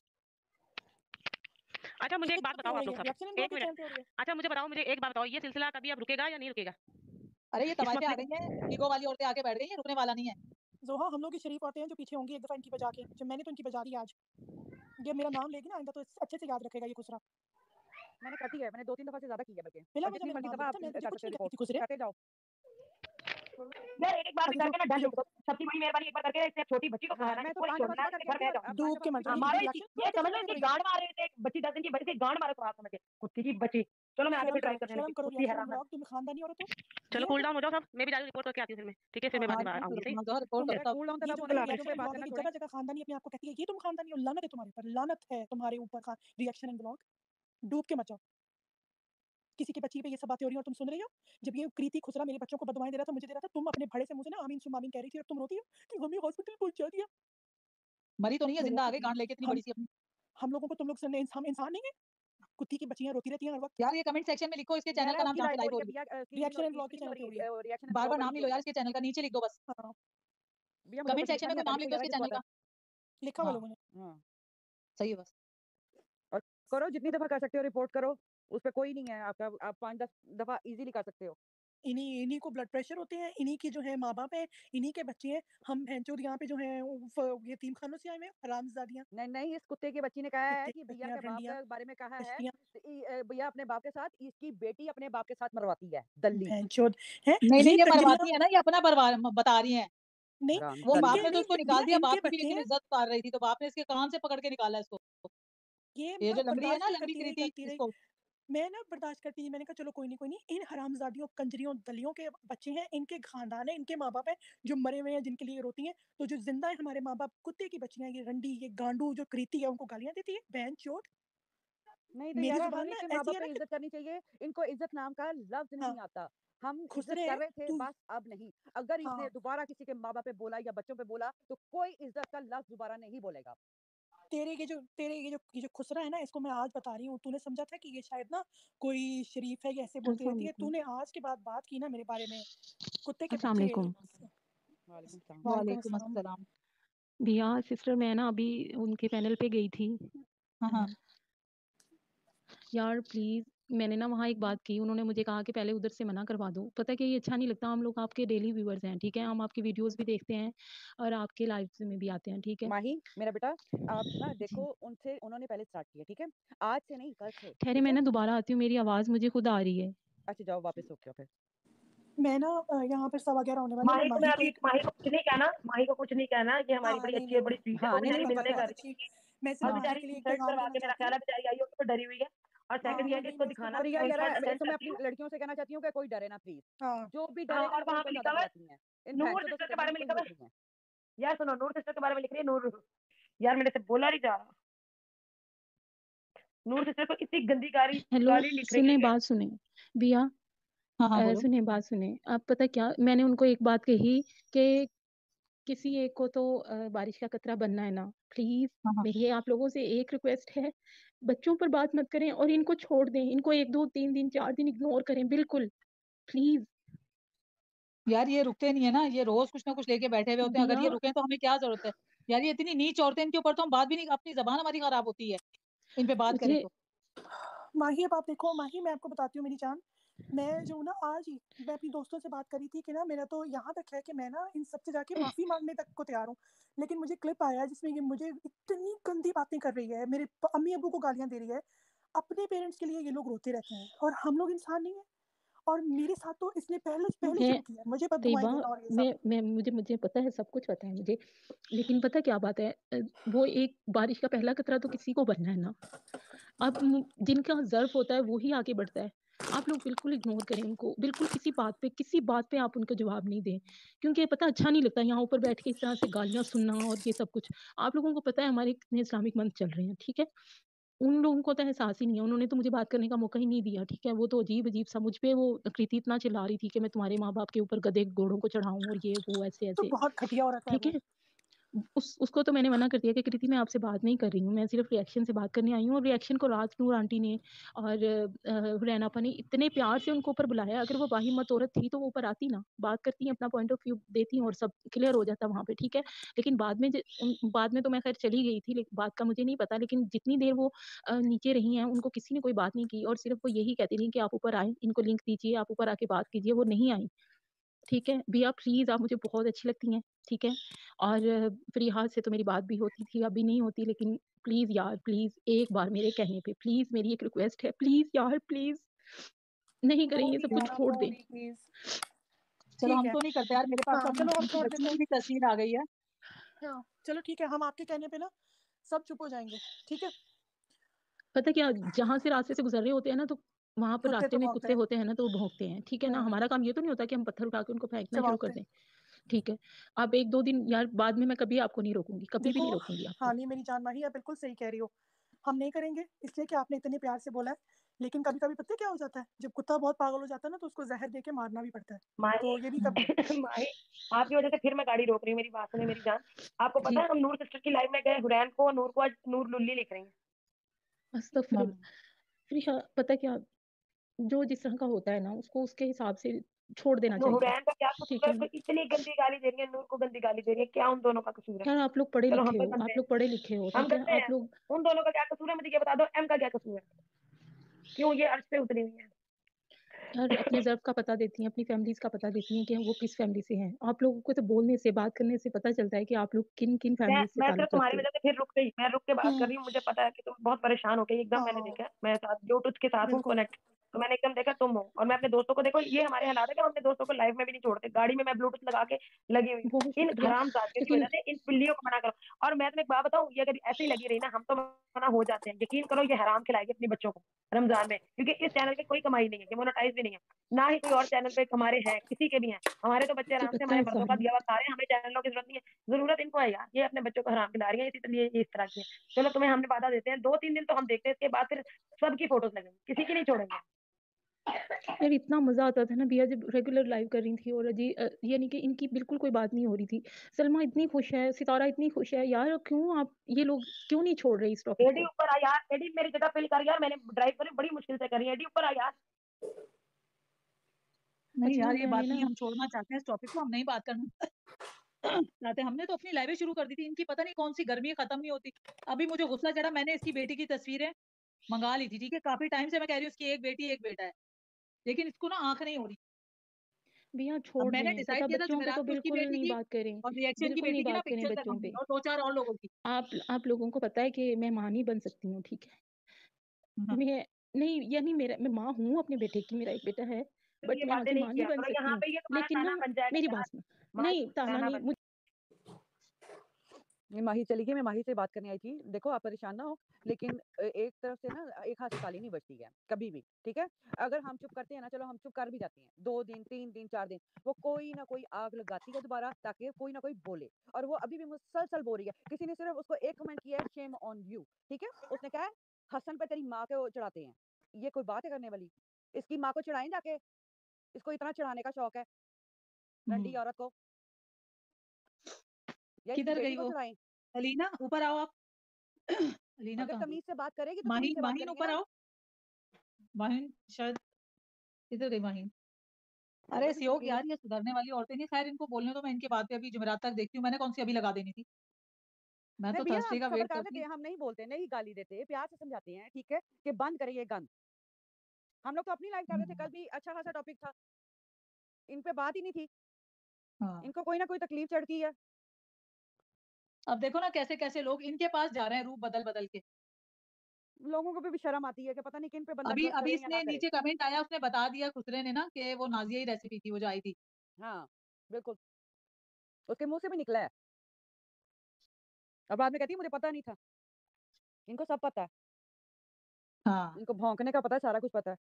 F: अच्छा मुझे एक बात बताओ आप लोग सब। एक
G: पे
F: मिनट। अच्छा मुझे बताओ मुझे एक बात बताओ ये सिलसिला कभी अब रुकेगा या नहीं रुकेगा?
E: अरे ये तवाइफे आ गई हैं ईगो वाली औरतें आके बैठ गई हैं रुकने वाला नहीं है।
G: जोहा हम लोग के शरीफ आते हैं जो पीछे होंगे एक दफ़ा इनकी बजा के जो मैंने तो इनकी बजा दी आज। ये मेरा नाम लेगी ना आइंदा तो अच्छे से याद रखेगा ये खुसरा।
K: मैंने कर दी है मैंने दो तीन दफ़ा से ज़्यादा की है बल्कि।
G: मिला मुझे
K: मर्ज़ी दफ़ा
G: कुछ
K: आप कर सकते
G: नहीं
K: हो रिपोर्ट
G: खुसरे।
K: करते जाओ।
F: यार एक बार भी
G: अच्छा
F: करके ना दो सबकी बड़ी मेहरबानी एक बार करके इससे छोटी बच्ची को
K: हाँ
F: खाना
K: मैं तो
F: कोई छोड़ना है घर में जाओ
G: डूब के
K: फिर
G: मर
F: हाँ
G: जाओ
K: करेंगे
G: इनकी
F: मारो
G: रिएक्शन
F: इसकी
G: ब्लॉग के हो रही है।
F: गांड मारो इसे एक बच्ची दस दिन की बड़ी से गांड मारो कुत्ती की बच्ची। चलो मैं आगे पे ट्राई करने
G: तुम खानदानी औरत हो
F: चलो कूल डाउन हो जाओ सब मैं भी जा रिपोर्ट करके आती हूँ फिर मैं ठीक है? फिर मैं बाद में
E: हाँ
F: आऊँगी सही
E: हाँ रिपोर्ट
G: तुम
E: करो तब
K: कूल डाउन
G: ये
K: तब
G: जो
K: होना
G: ये
K: है
G: की जगह जगह खानदानी अपने आप को कहती है ये तुम खानदानी हो लानत है तुम्हारे पर लानत है तुम्हारे ऊपर खा रिएक्शन इन ब्लॉग डूब के मर जाओ। किसी की बच्ची पे ये सब बातें हो रही हैं और तुम सुन रही हो? जब ये कृति खुसरा मेरे बच्चों को बदवाएँ दे रहा था मुझे दे रहा था तुम अपने भड़े से मुझे ना आमीन सुम आमीन कह रही थी और तुम रोती हो कि हमें हॉस्पिटल पहुँचा दिया
E: मरी तो नहीं है ज़िंदा आ
G: रोती
E: गई गांड लेके इतनी
G: हम
E: बड़ी सी अपनी
G: हम लोगों को तुम लोग सुनने इंसान इंसान नहीं है? कुत्ती की बच्चियाँ रोती रहती हैं हर वक्त।
E: यार ये कमेंट सेक्शन में लिखो इसके चैनल का नाम
K: क्या
E: जहाँ
K: लाइव
E: लाइव
K: हो
G: रिएक्शन एंड ब्लॉग के चैनल पे हो है
K: है। रिएक्शन
E: बार बार नाम ही। लो यार इसके चैनल का नीचे लिख दो बस।
G: हाँ।
K: भैया
E: कमेंट सेक्शन में कोई नाम लिख दो इसके चैनल का
G: लिखा हुआ
E: हाँ।
G: लोगों ने
K: है। हाँ
E: सही है बस।
K: और करो जितनी दफ़ा कर सकते हो रिपोर्ट करो। उस पे कोई नहीं है आपका। आप पाँच दस दफ़ा इजीली कर सकते हो।
G: इन्हीं इन्हीं को ब्लड प्रेशर होते हैं इन्हीं की जो है माँ बाप है इन्हीं के बच्चे हैं हम भैंचोद यहाँ पे जो है ये तीन खानों से आए हैं हरामजादियाँ
K: नहीं नहीं इस कुत्ते की बच्ची ने कहा है कि भैया के बाप के बारे में कहा है भैया अपने बाप के साथ इसकी बेटी अपने बाप के साथ मरवाती है दल्ली।
G: है
E: नहीं नहीं
G: ये
E: मरवाती है ना ये अपना बता रही है।
G: नहीं
E: वो बाप ने तो उसको निकाल दिया बाप की
G: हैं।
E: इज़्ज़त उतार रही थी तो बाप ने इसके कान से पकड़ के निकाला इसको।
G: ये
E: ये जो लंगड़ी है ना
G: नहीं मैं ना बर्दाश्त करती थी मैंने कहा चलो कोई नहीं कोई नहीं। इन हरामजादियों कंजरियों दलियों के बच्चे हैं इनके खानदान है इनके माँ बाप है जो मरे हुए हैं जिनके लिए रोती हैं तो जो ज़िंदा है हमारे माँ बाप कुत्ते की बच्चियाँ ये रंडी ये गांडू जो कृति है उनको गालियाँ देती है बहन चोट।
K: नहीं तो
G: मेरी
K: एक
G: ना ऐसी है
K: इज़्ज़त करनी चाहिए इनको इज़्ज़त नाम का लफ्ज
G: हाँ।
K: नहीं आता। हम
G: खुसरे
K: कर रहे थे बस अब नहीं। अगर इसने
G: हाँ।
K: दोबारा किसी के माँ बाप पे बोला या बच्चों पे बोला तो कोई इज़्ज़त का लफ्ज दोबारा नहीं बोलेगा।
G: तेरे के जो तेरे ये जो ये जो खुसरा है ना इसको मैं आज बता रही हूँ। तूने समझा था कि ये शायद ना कोई शरीफ है ऐसे बोलती रहती है? तूने आज के बाद बात की ना मेरे बारे में। कुत्ते के
F: अस्सलाम
G: को
F: वालेकुम।
K: वालेकुम
G: अस्सलाम
F: भैया सिस्टर मैं ना अभी उनके पैनल पे गई थी।
E: हाँ हाँ।
F: यार प्लीज़ मैंने ना वहाँ एक बात की उन्होंने मुझे कहा कि पहले उधर से मना करवा दो। पता है कि ये अच्छा नहीं लगता हम लोग आपके डेली व्यूअर्स हैं ठीक है? हम आपकी वीडियोस भी देखते हैं और आपके लाइव में भी आते हैं ठीक है?
K: माही मेरा बेटा आप ना
E: जी।
K: देखो उनसे उन्होंने पहले स्टार्ट किया ठीक है? आज से नहीं कल से
F: ठहरे
K: ठीक
F: मैं
K: है?
F: ना दोबारा आती हूँ मेरी आवाज़ मुझे खुद आ रही है।
K: अच्छा जाओ वापस हो गया फिर।
G: मैं ना अ, यहाँ पर सवा ग्यारह होने वाले हैं मैं
F: माही को
G: माही को
F: अभी माही को कुछ नहीं कहना माही को कुछ नहीं कहना ये हमारी
G: हाँ
F: बड़ी
G: नहीं
F: अच्छी है
G: नहीं
F: बड़ी स्वीट है
K: हाँ
F: वो
K: नहीं नहीं
F: बेचारी
G: बच्ची
F: मिलने कर
G: अच्छी मैं माही
F: बेचारी
G: के लिए एक
F: इंसल्ट करवा के मेरा ख्याल
G: है
F: बेचारी आई होगी तो डरी हुई है। और
G: हाँ,
F: सेकंड है
G: नहीं,
F: इसको दिखाना मैं
G: रहा है मैं
F: करती
G: लड़कियों से कहना चाहती हूँ कि कोई डरे ना प्लीज़
F: हाँ।
G: जो भी
F: हाँ,
G: डरे
F: और वहाँ पे लिखा हुआ है नूर सिस्टर के बारे में लिखा हुआ
G: है।
F: है। यार सुनो नूर सिस्टर के बारे में लिख रही है नूर। यार मेरे से बोला नहीं जा रहा। नूर सिस्टर को इतनी गंदी गाली गाली लिख रही
L: सुने बात सुने बिया
E: हाँ हाँ
L: सुने बात सुने आप पता क्या मैंने उनको एक बात कही कि किसी एक को तो अ, बारिश का कतरा बनना है ना। प्लीज़
E: हाँ हाँ।
L: मेरी आप लोगों से एक रिक्वेस्ट है बच्चों पर बात मत करें और इनको छोड़ दें इनको एक दो तीन दिन चार दिन इग्नोर करें बिल्कुल प्लीज़।
E: यार ये रुकते नहीं है ना ये रोज कुछ ना कुछ लेके बैठे हुए होते हैं अगर ये रुके तो हमें क्या ज़रूरत है? यार ये इतनी नीच औरतें इनके ऊपर तो हम बात भी नहीं अपनी जबान हमारी खराब होती है इन पे बात करें तो।
G: माही अब आप देखो माही मैं आपको बताती हूँ मेरी जान। मैं जो ना आज ही मैं अपनी दोस्तों से बात करी थी कि ना मेरा तो यहाँ तक है कि मैं ना इन सबसे जाके माफ़ी मांगने तक को तैयार हूँ लेकिन मुझे क्लिप आया जिसमें ये मुझे इतनी गंदी बातें कर रही है मेरे अम्मी अबू को गालियाँ दे रही है अपने पेरेंट्स के लिए ये लोग रोते रहते हैं और हम लोग इंसान नहीं है। और मेरे साथ तो इसने पहले पहले
L: मैं
G: किया मुझे ये सब।
L: मैं मैं मुझे मुझे पता है सब कुछ पता है मुझे लेकिन पता क्या बात है वो एक बारिश का पहला कतरा तो किसी को बनना है ना। अब जिनका जर्फ होता है वो ही आगे बढ़ता है। आप लोग बिल्कुल इग्नोर करें उनको। बिल्कुल किसी बात पे किसी बात पे आप उनका जवाब नहीं दें। क्योंकि पता अच्छा नहीं लगता यहाँ ऊपर बैठ के इस तरह से गालियाँ सुनना और ये सब कुछ। आप लोगों को पता है हमारे कितने इस्लामिक मंथ चल रहे हैं ठीक है? उन लोगों को तो एहसास ही नहीं है। उन्होंने तो मुझे बात करने का मौका ही नहीं दिया ठीक है? वो तो अजीब अजीब सा मुझ पे वो कृति इतना चिल्ला रही थी कि मैं तुम्हारे माँ बाप के ऊपर गधे घोड़ों को चढ़ाऊं और ये वो ऐसे
G: तो
L: ऐसे।
G: बहुत घटिया है
L: ठीक है? उस, उसको तो मैंने मना कर दिया कि, कृति, मैं आपसे बात नहीं कर रही हूँ, मैं सिर्फ़ रिएक्शन से बात करने आई हूँ और रिएक्शन को राज नूर आंटी ने और हुरैना ने इतने प्यार से उनको ऊपर बुलाया, अगर वो बाहिम्मत औरत थी तो वो ऊपर आती ना, बात करती, अपना पॉइंट ऑफ़ व्यू देती और सब क्लियर हो जाता वहाँ पे, ठीक है? लेकिन बाद में बाद में तो मैं खैर चली गई थी लेकिन बात का मुझे नहीं पता, लेकिन जितनी देर वो नीचे रही हैं, उनको किसी ने कोई बात नहीं की और सिर्फ़ वो यही कहती रही कि आप ऊपर आए, इनको लिंक दीजिए, आप ऊपर आके बात कीजिए, वो नहीं आई। ठीक है? भैया प्लीज़ आप मुझे बहुत अच्छी लगती हैं ठीक है? और फरीहाद से तो मेरी बात भी होती थी अभी नहीं होती लेकिन प्लीज़ यार प्लीज़ एक बार मेरे कहने पे प्लीज़ मेरी एक रिक्वेस्ट है प्लीज़ यार प्लीज़ नहीं करें ये सब कुछ छोड़ दें।
E: चलो हम तो नहीं करते यार मेरे पास
G: हाँ
E: तो
G: चलो हम छोड़ देते हैं।
E: तस्वीर आ गई है।
G: हाँ। चलो ठीक है हम आपके कहने पे ना सब चुप हो जाएँगे ठीक है?
L: पता क्या जहाँ से रास्ते से गुजर रहे होते हैं ना तो वहाँ पर
G: कुत्ते
L: रास्ते
G: तो
L: में
G: भौंकते
L: कुत्ते
G: हैं।
L: होते हैं ना तो वो भौंकते हैं ठीक है ना?
G: हाँ।
L: हमारा काम ये तो नहीं होता कि हम पत्थर उठा के उनको फेंकना शुरू कर
G: चबाते
L: दें ठीक है? आप एक दो दिन यार बाद में मैं कभी आपको नहीं रोकूँगी कभी भी
G: देखो
L: नहीं रोकूँगी आपको।
G: हाँ नहीं मेरी जान माही आप बिल्कुल सही कह रही हो। हम नहीं करेंगे इसलिए कि आपने इतने प्यार से बोला है लेकिन कभी कभी पता है क्या हो जाता है? जब कुत्ता बहुत पागल हो जाता है ना तो उसको जहर दे के मारना भी पड़ता है। तो ये भी कभी *laughs*
F: माही आपकी वजह से फिर मैं गाड़ी रोक रही हूँ मेरी बात सुने मेरी जान। आपको पता है हम नूर सिस्टर की लाइव में गए हुरैन को और नूर को आज नूर लुल्ली लिख रही हैं।
L: अस्तगफिरुल्लाह। पता क्या? जो जिस तरह का होता है ना उसको उसके हिसाब से छोड़ देना
F: तो
L: चाहिए।
F: है
L: है।
F: उसको इतनी गंदी गाली दे रही है नूर को गंदी गाली दे रही है क्या उन दोनों का कसूर है?
L: यार आप लोग पढ़े लिखे
F: तो
L: हो आप लोग पढ़े लिखे हो
F: हम
L: है? आप लोग
F: उन दोनों का क्या कसूर है? मुझे ये बता दो एम का क्या कसूर है? क्यों ये अर्श पे उतरी हुई है?
L: यार अपने *laughs* जर्फ का पता देती हैं अपनी फैमिलीज़ का पता देती हैं कि वो किस फैमिली से हैं। आप लोगों को तो बोलने से बात करने से पता चलता है कि आप लोग किन किन
F: मैं
L: फैमिलीज़ से
F: मैं सिर्फ़ तुम्हारी वजह से फिर रुक गई मैं रुक के बात कर रही हूँ मुझे पता है कि तुम बहुत परेशान हो गई एकदम मैंने
G: हाँ।
F: देखा मैं साथ ब्लूटूथ के साथ हूँ कनेक्ट तो मैंने एकदम देखा, तुम हो। और मैं अपने दोस्तों को देखो, ये हमारे हालात है कि हम अपने दोस्तों को लाइव में भी नहीं छोड़ते। गाड़ी में मैं ब्लूटूथ लगा के लगी हुई इन हराम की वजह से, इन पिल्लियों को मना करो। और मैं तुम्हें एक बात बताऊँ, ये अगर ऐसे ही लगी रही ना, हम तो मना हो जाते हैं। यकीन करो, ये हराम खिलाएगी अपने बच्चों को रमज़ान में। क्योंकि इस चैनल पे कोई कमाई नहीं है मोनेटाइज भी नहीं है। ना ही कोई और चैनल पे हमारे हैं, किसी के भी हैं। हमारे तो बच्चे आराम से, हमारे मर्दों का दिया हुआ रहे हैं हमें चैनलों की ज़रूरत नहीं है। ज़रूरत इनको है यार, ये अपने बच्चों को हराम खिला रही है इसलिए ये इस तरह की चलो तुम्हें हमने वादा देते हैं। दो तीन दिन तो हम देखते हैं, इसके बाद फिर सबकी फ़ोटोज़ लगेंगी, किसी की नहीं छोड़ेंगे।
L: यार इतना मज़ा आता था ना भैया जब रेगुलर लाइव कर रही थी और अजी यानी कि इनकी बिल्कुल कोई बात नहीं हो रही थी। सलमा इतनी खुश है सितारा इतनी खुश है यार क्यों आप ये लोग क्यों नहीं छोड़ रहे इस टॉपिक
F: एडी ऊपर आ यार एडी मेरी जगह फिल कर यार मैंने ड्राइव करी बड़ी मुश्किल से करी। एडी ऊपर आ यार।
E: नहीं
L: अच्छा
E: यार ये बात नहीं हम छोड़ना चाहते हैं इस टॉपिक को हम नहीं बात करना चाहते। हमने तो अपनी लाइवें शुरू कर दी थी इनकी पता नहीं कौन सी गर्मी खत्म नहीं होती। अभी मुझे गुस्सा चढ़ा मैंने इसकी बेटी की तस्वीरें मंगा ली थी ठीक है? काफ़ी टाइम से मैं कह रही हूँ इसकी एक बेटी एक बेटा है। लेकिन इसको ना आँख नहीं हो रही।
L: भैया छोड़
E: मैंने डिसाइड किया था जुमेरात
L: तो बिल्कुल
E: बेटी
L: नहीं बात करें
E: और रिएक्शन की बेटी की ना पिक्चर
L: बच्चों पे।
E: और दो चार और लोगों की।
L: आप आप लोगों को पता है कि मैं माँ नहीं बन सकती हूँ ठीक है?
E: हाँ।
L: मैं नहीं यानी मेरा मैं माँ हूँ अपने बेटे की मेरा एक बेटा है बट मैं
F: नहीं
L: माँ नहीं बन सकती लेकिन ना मेरी बात नहीं ताना नहीं
K: ये माही चली गई, मैं माही से बात करने आई थी। देखो आप परेशान ना हो, लेकिन एक तरफ़ से ना एक हाथ से ताली नहीं बजती है, कभी भी, ठीक है? अगर हम चुप करते हैं ना, चलो हम चुप कर भी जाते हैं, 2 दिन, 3 दिन, 4 दिन, वो कोई ना कोई आग लगाती है दोबारा ताकि कोई ना कोई बोले और वो अभी भी मुसलसल बोल रही है। किसी ने सिर्फ़ उसको एक कमेंट किया है, शेम ऑन यू, ठीक है? उसने कहा है, हसन पे तेरी माँ को चढ़ाते हैं। ये कोई बात है करने वाली? इसकी माँ को चढ़ाएँ जाके? इसको इतना चढ़ाने का शौक है, रंडी
E: हुँ।
K: औरत को।
E: किधर गई वो? अलीना, ऊपर आओ आप। *clears throat* अलीना
K: अगर तमीज़ से बात करेगी तो
E: माहिन माहिन ऊपर आओ। माहिन शायद किधर गई माहिन? अरे
K: ये
E: यार ये सुधरने वाली औरतें नहीं, ख़ैर इनको बोलने दो मैं इनकी बात पे अभी जुमेरात तक देखती हूँ, मैंने कौन-सी अभी लगा देनी थी। मैं तो थर्सडे का वेट
K: कर
E: कर
K: लेते
E: रही
K: हैं, हम नहीं बोलते, नहीं गाली देते, प्यार से समझाते हैं, ठीक है? कि बंद करें ये गंद। हम लोग तो अपनी लाइफ़ कर रहे थे, कल भी अच्छा खासा टॉपिक था। इन पे बात ही नहीं थी।
E: हाँ।
K: इनको कोई ना कोई तकलीफ़ चढ़ती है।
E: अब देखो ना कैसे-कैसे लोग इनके पास जा रहे हैं रूप बदल-बदल के।
K: लोगों को भी शर्म आती है कि पता नहीं किन पे बंदा
E: अभी अभी इसने नीचे कमेंट आया उसने बता दिया खुसरे ने ना कि वो नाज़िया ही रेसिपी थी वो जो आई थी।
K: हाँ, बिल्कुल। उसके मुँह से भी निकला है। और बाद में कहती है मुझे पता नहीं था। इनको सब पता है।
E: हाँ।
K: इनको भौंकने का पता है, सारा कुछ पता है।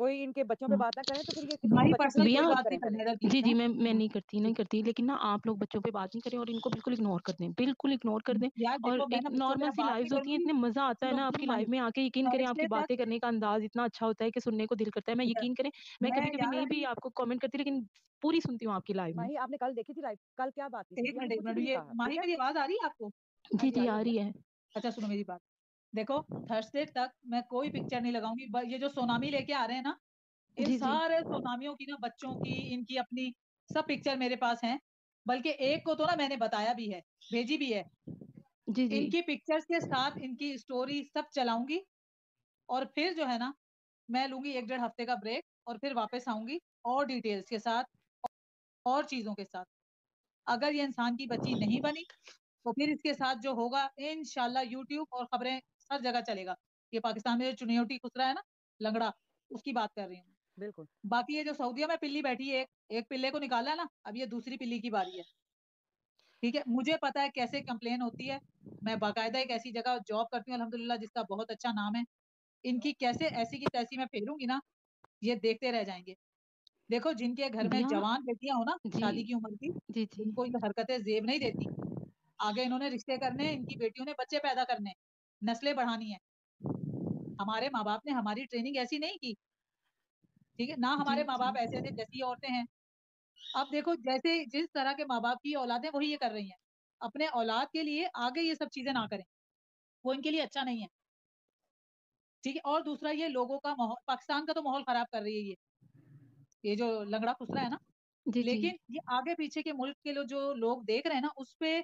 K: कोई इनके बच्चों पे
E: हाँ।
K: बात ना करे तो फिर ये पे
E: पर्सनल
K: भी बात
E: नहीं
L: जी, जी, मैं मैं नहीं करती नहीं करती, लेकिन ना आप लोग बच्चों पे बात नहीं करें और इनको बिल्कुल इग्नोर कर दें, बिल्कुल इग्नोर कर दें और नॉर्मल सी लाइव्स होती हैं। इतने मज़ा आता है ना आपकी लाइव में आके यकीन करें आपकी बातें करने का अंदाज़ इतना अच्छा होता है कि सुनने को दिल करता है। मैं यकीन करें, मैं
E: मैं
L: कभी-कभी नहीं भी आपको कमेंट करती लेकिन पूरी सुनती हूँ आपकी लाइव में।
K: आपने कल देखी थी लाइव? कल क्या बात थी?
E: एक मिनट, एक मिनट ये माही मेरी आवाज़ आ रही है आपको?
L: जी,
E: जी, आ रही। है। अच्छा सुनो मेरी बात। देखो थर्सडे तक मैं कोई पिक्चर नहीं लगाऊँगी ये जो सोनामी लेके आ रहे हैं ना, इन। सारे सोनामियों की ना बच्चों की, इनकी अपनी सब पिक्चर मेरे पास हैं। बल्कि एक को तो ना मैंने बताया भी है, भेजी भी है।
L: जी, जी।
E: इनकी पिक्चर्स के साथ इनकी स्टोरी सब चलाऊँगी और फिर जो है ना, मैं लूँगी एक डेढ़ हफ़्ते का ब्रेक और फिर वापस आऊँगी और डिटेल्स के साथ और चीज़ों के साथ। अगर ये इंसान की बच्ची नहीं बनी, तो फिर इसके साथ जो होगा इंशाल्लाह यूट्यूब और खबरें हर जगह चलेगा। ये पाकिस्तान में जो चुनियोटी खुसरा है ना, लंगड़ा, उसकी बात कर रही हूँ।
K: बिल्कुल।
E: बाकी ये जो सऊदीया में पिल्ली बैठी है एक, एक पिल्ले को निकाला है ना, अब ये दूसरी पिल्ली की बारी है। ठीक है? मुझे पता है कैसे कंप्लेन होती है। मैं बाकायदा एक ऐसी जगह जॉब करती हूँ अल्हम्दुलिल्लाह जिसका बहुत अच्छा नाम है। इनकी कैसे ऐसी की तैसी मैं फेरूँगी ना, ये देखते रह जाएँगे देखो जिनके घर में जवान बेटियाँ हो ना, शादी की उम्र की,
L: जी, जी।
E: इनको हरकतें ज़ेब नहीं देती। आगे इन्होंने रिश्ते करने इनकी बेटियों ने बच्चे पैदा करने हैं, नस्लें बढ़ानी हैं। हमारे माँ-बाप ने हमारी ट्रेनिंग ऐसी नहीं की। ठीक है? ना हमारे माँ-बाप ऐसे थे जैसी औरतें हैं। अब देखो जैसे जिस तरह के माँ-बाप की औलादें वही ये कर रही हैं। अपने औलाद के लिए आगे ये सब चीज़ें ना करें। वो इनके लिए अच्छा नहीं है। ठीक है? और दूसरा ये लोगों का माहौल पाकिस्तान का तो माहौल खराब कर रही है ये। ये जो लंगड़ा खुसरा है ना,
L: जी,
E: लेकिन
L: जी।
E: ये आगे पीछे के मुल्क के लो जो लोग देख रहे हैं ना, उस उसपे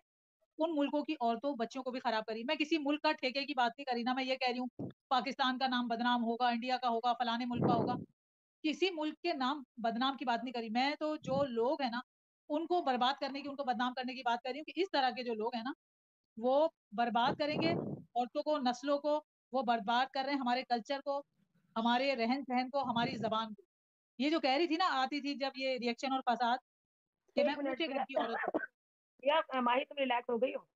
E: उन मुल्कों की औरतों, बच्चों को भी खराब करी मैं किसी मुल्क का ठेके की बात नहीं करी ना, मैं ये कह रही हूँ पाकिस्तान का नाम बदनाम होगा, इंडिया का होगा, फलाने मुल्क का होगा। किसी मुल्क के नाम बदनाम की बात नहीं करी मैं तो जो लोग हैं ना, उनको बर्बाद करने की, उनको बदनाम करने की बात कर रही हूँ कि इस तरह के जो लोग हैं ना, वो बर्बाद करेंगे औरतों को, नस्लों को, वो बर्बाद कर रहे हैं हमारे कल्चर को, हमारे रहन-सहन को, हमारी ज़बान को। ये जो कह रही थी ना, आती थी जब ये रिएक्शन और फ़साद कि मैं
F: 1 मिनट
E: ऊँचे घर की औरत
F: भैया माही तुम रिलैक्स हो गई हो?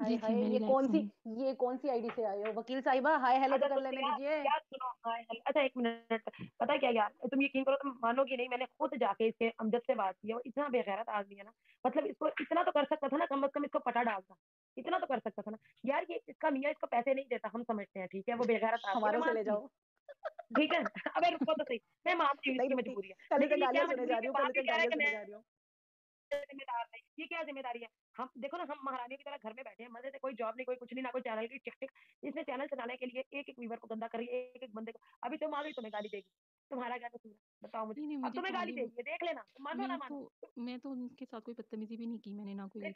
K: हाय, हाय! ये कौन-सी ये कौन-सी आईडी से आए हो? वकील साहिबा हाय हेलो तो कर लेने दीजिए।
F: यार सुनो हाय हेलो अच्छा 1 मिनट पता क्या यार, तुम यकीन करो तुम मानोगी नहीं मैंने खुद जाके इसके अमजद से बात की है और इतना बेगैरत आदमी है ना, मतलब इसको इतना तो कर सकता था ना कम अज कम इसको पटा डालता। इतना तो कर सकता था ना। यार ये इसका मियाँ इसको पैसे नहीं देता, हम समझते हैं, ठीक है? वो बेगैरत
K: हमारे से ले जाओ।
F: ठीक है? अबे रुको तो सही, मैं मानती हूँ इसकी मजबूरी है। लेकिन क्या मजबूरी
K: हूँ,
F: ज़िम्मेदार नहीं। ये क्या ज़िम्मेदारी है? हम देखो ना हम महारानियों की तरह घर में बैठे हैं, मज़े से कोई जॉब नहीं, कोई कुछ नहीं, ना कोई चैनल की टिक-टिक। इसने चैनल चलाने के लिए एक-एक वीवर को गंदा करिए एक-एक बंदे को। अभी तो मालूम तुम्हें गाली देगी। तुम्हारा क्या कसूर है? बताओ मुझे।
L: नहीं, नहीं,
F: अब
L: मुझे
F: तुम्हें गाली
L: गाली
F: देगी, देख लेना। मानो ना मानो।
L: तो मैं तो उनके साथ कोई बदतमीज़ी भी नहीं की, मैंने ना कोई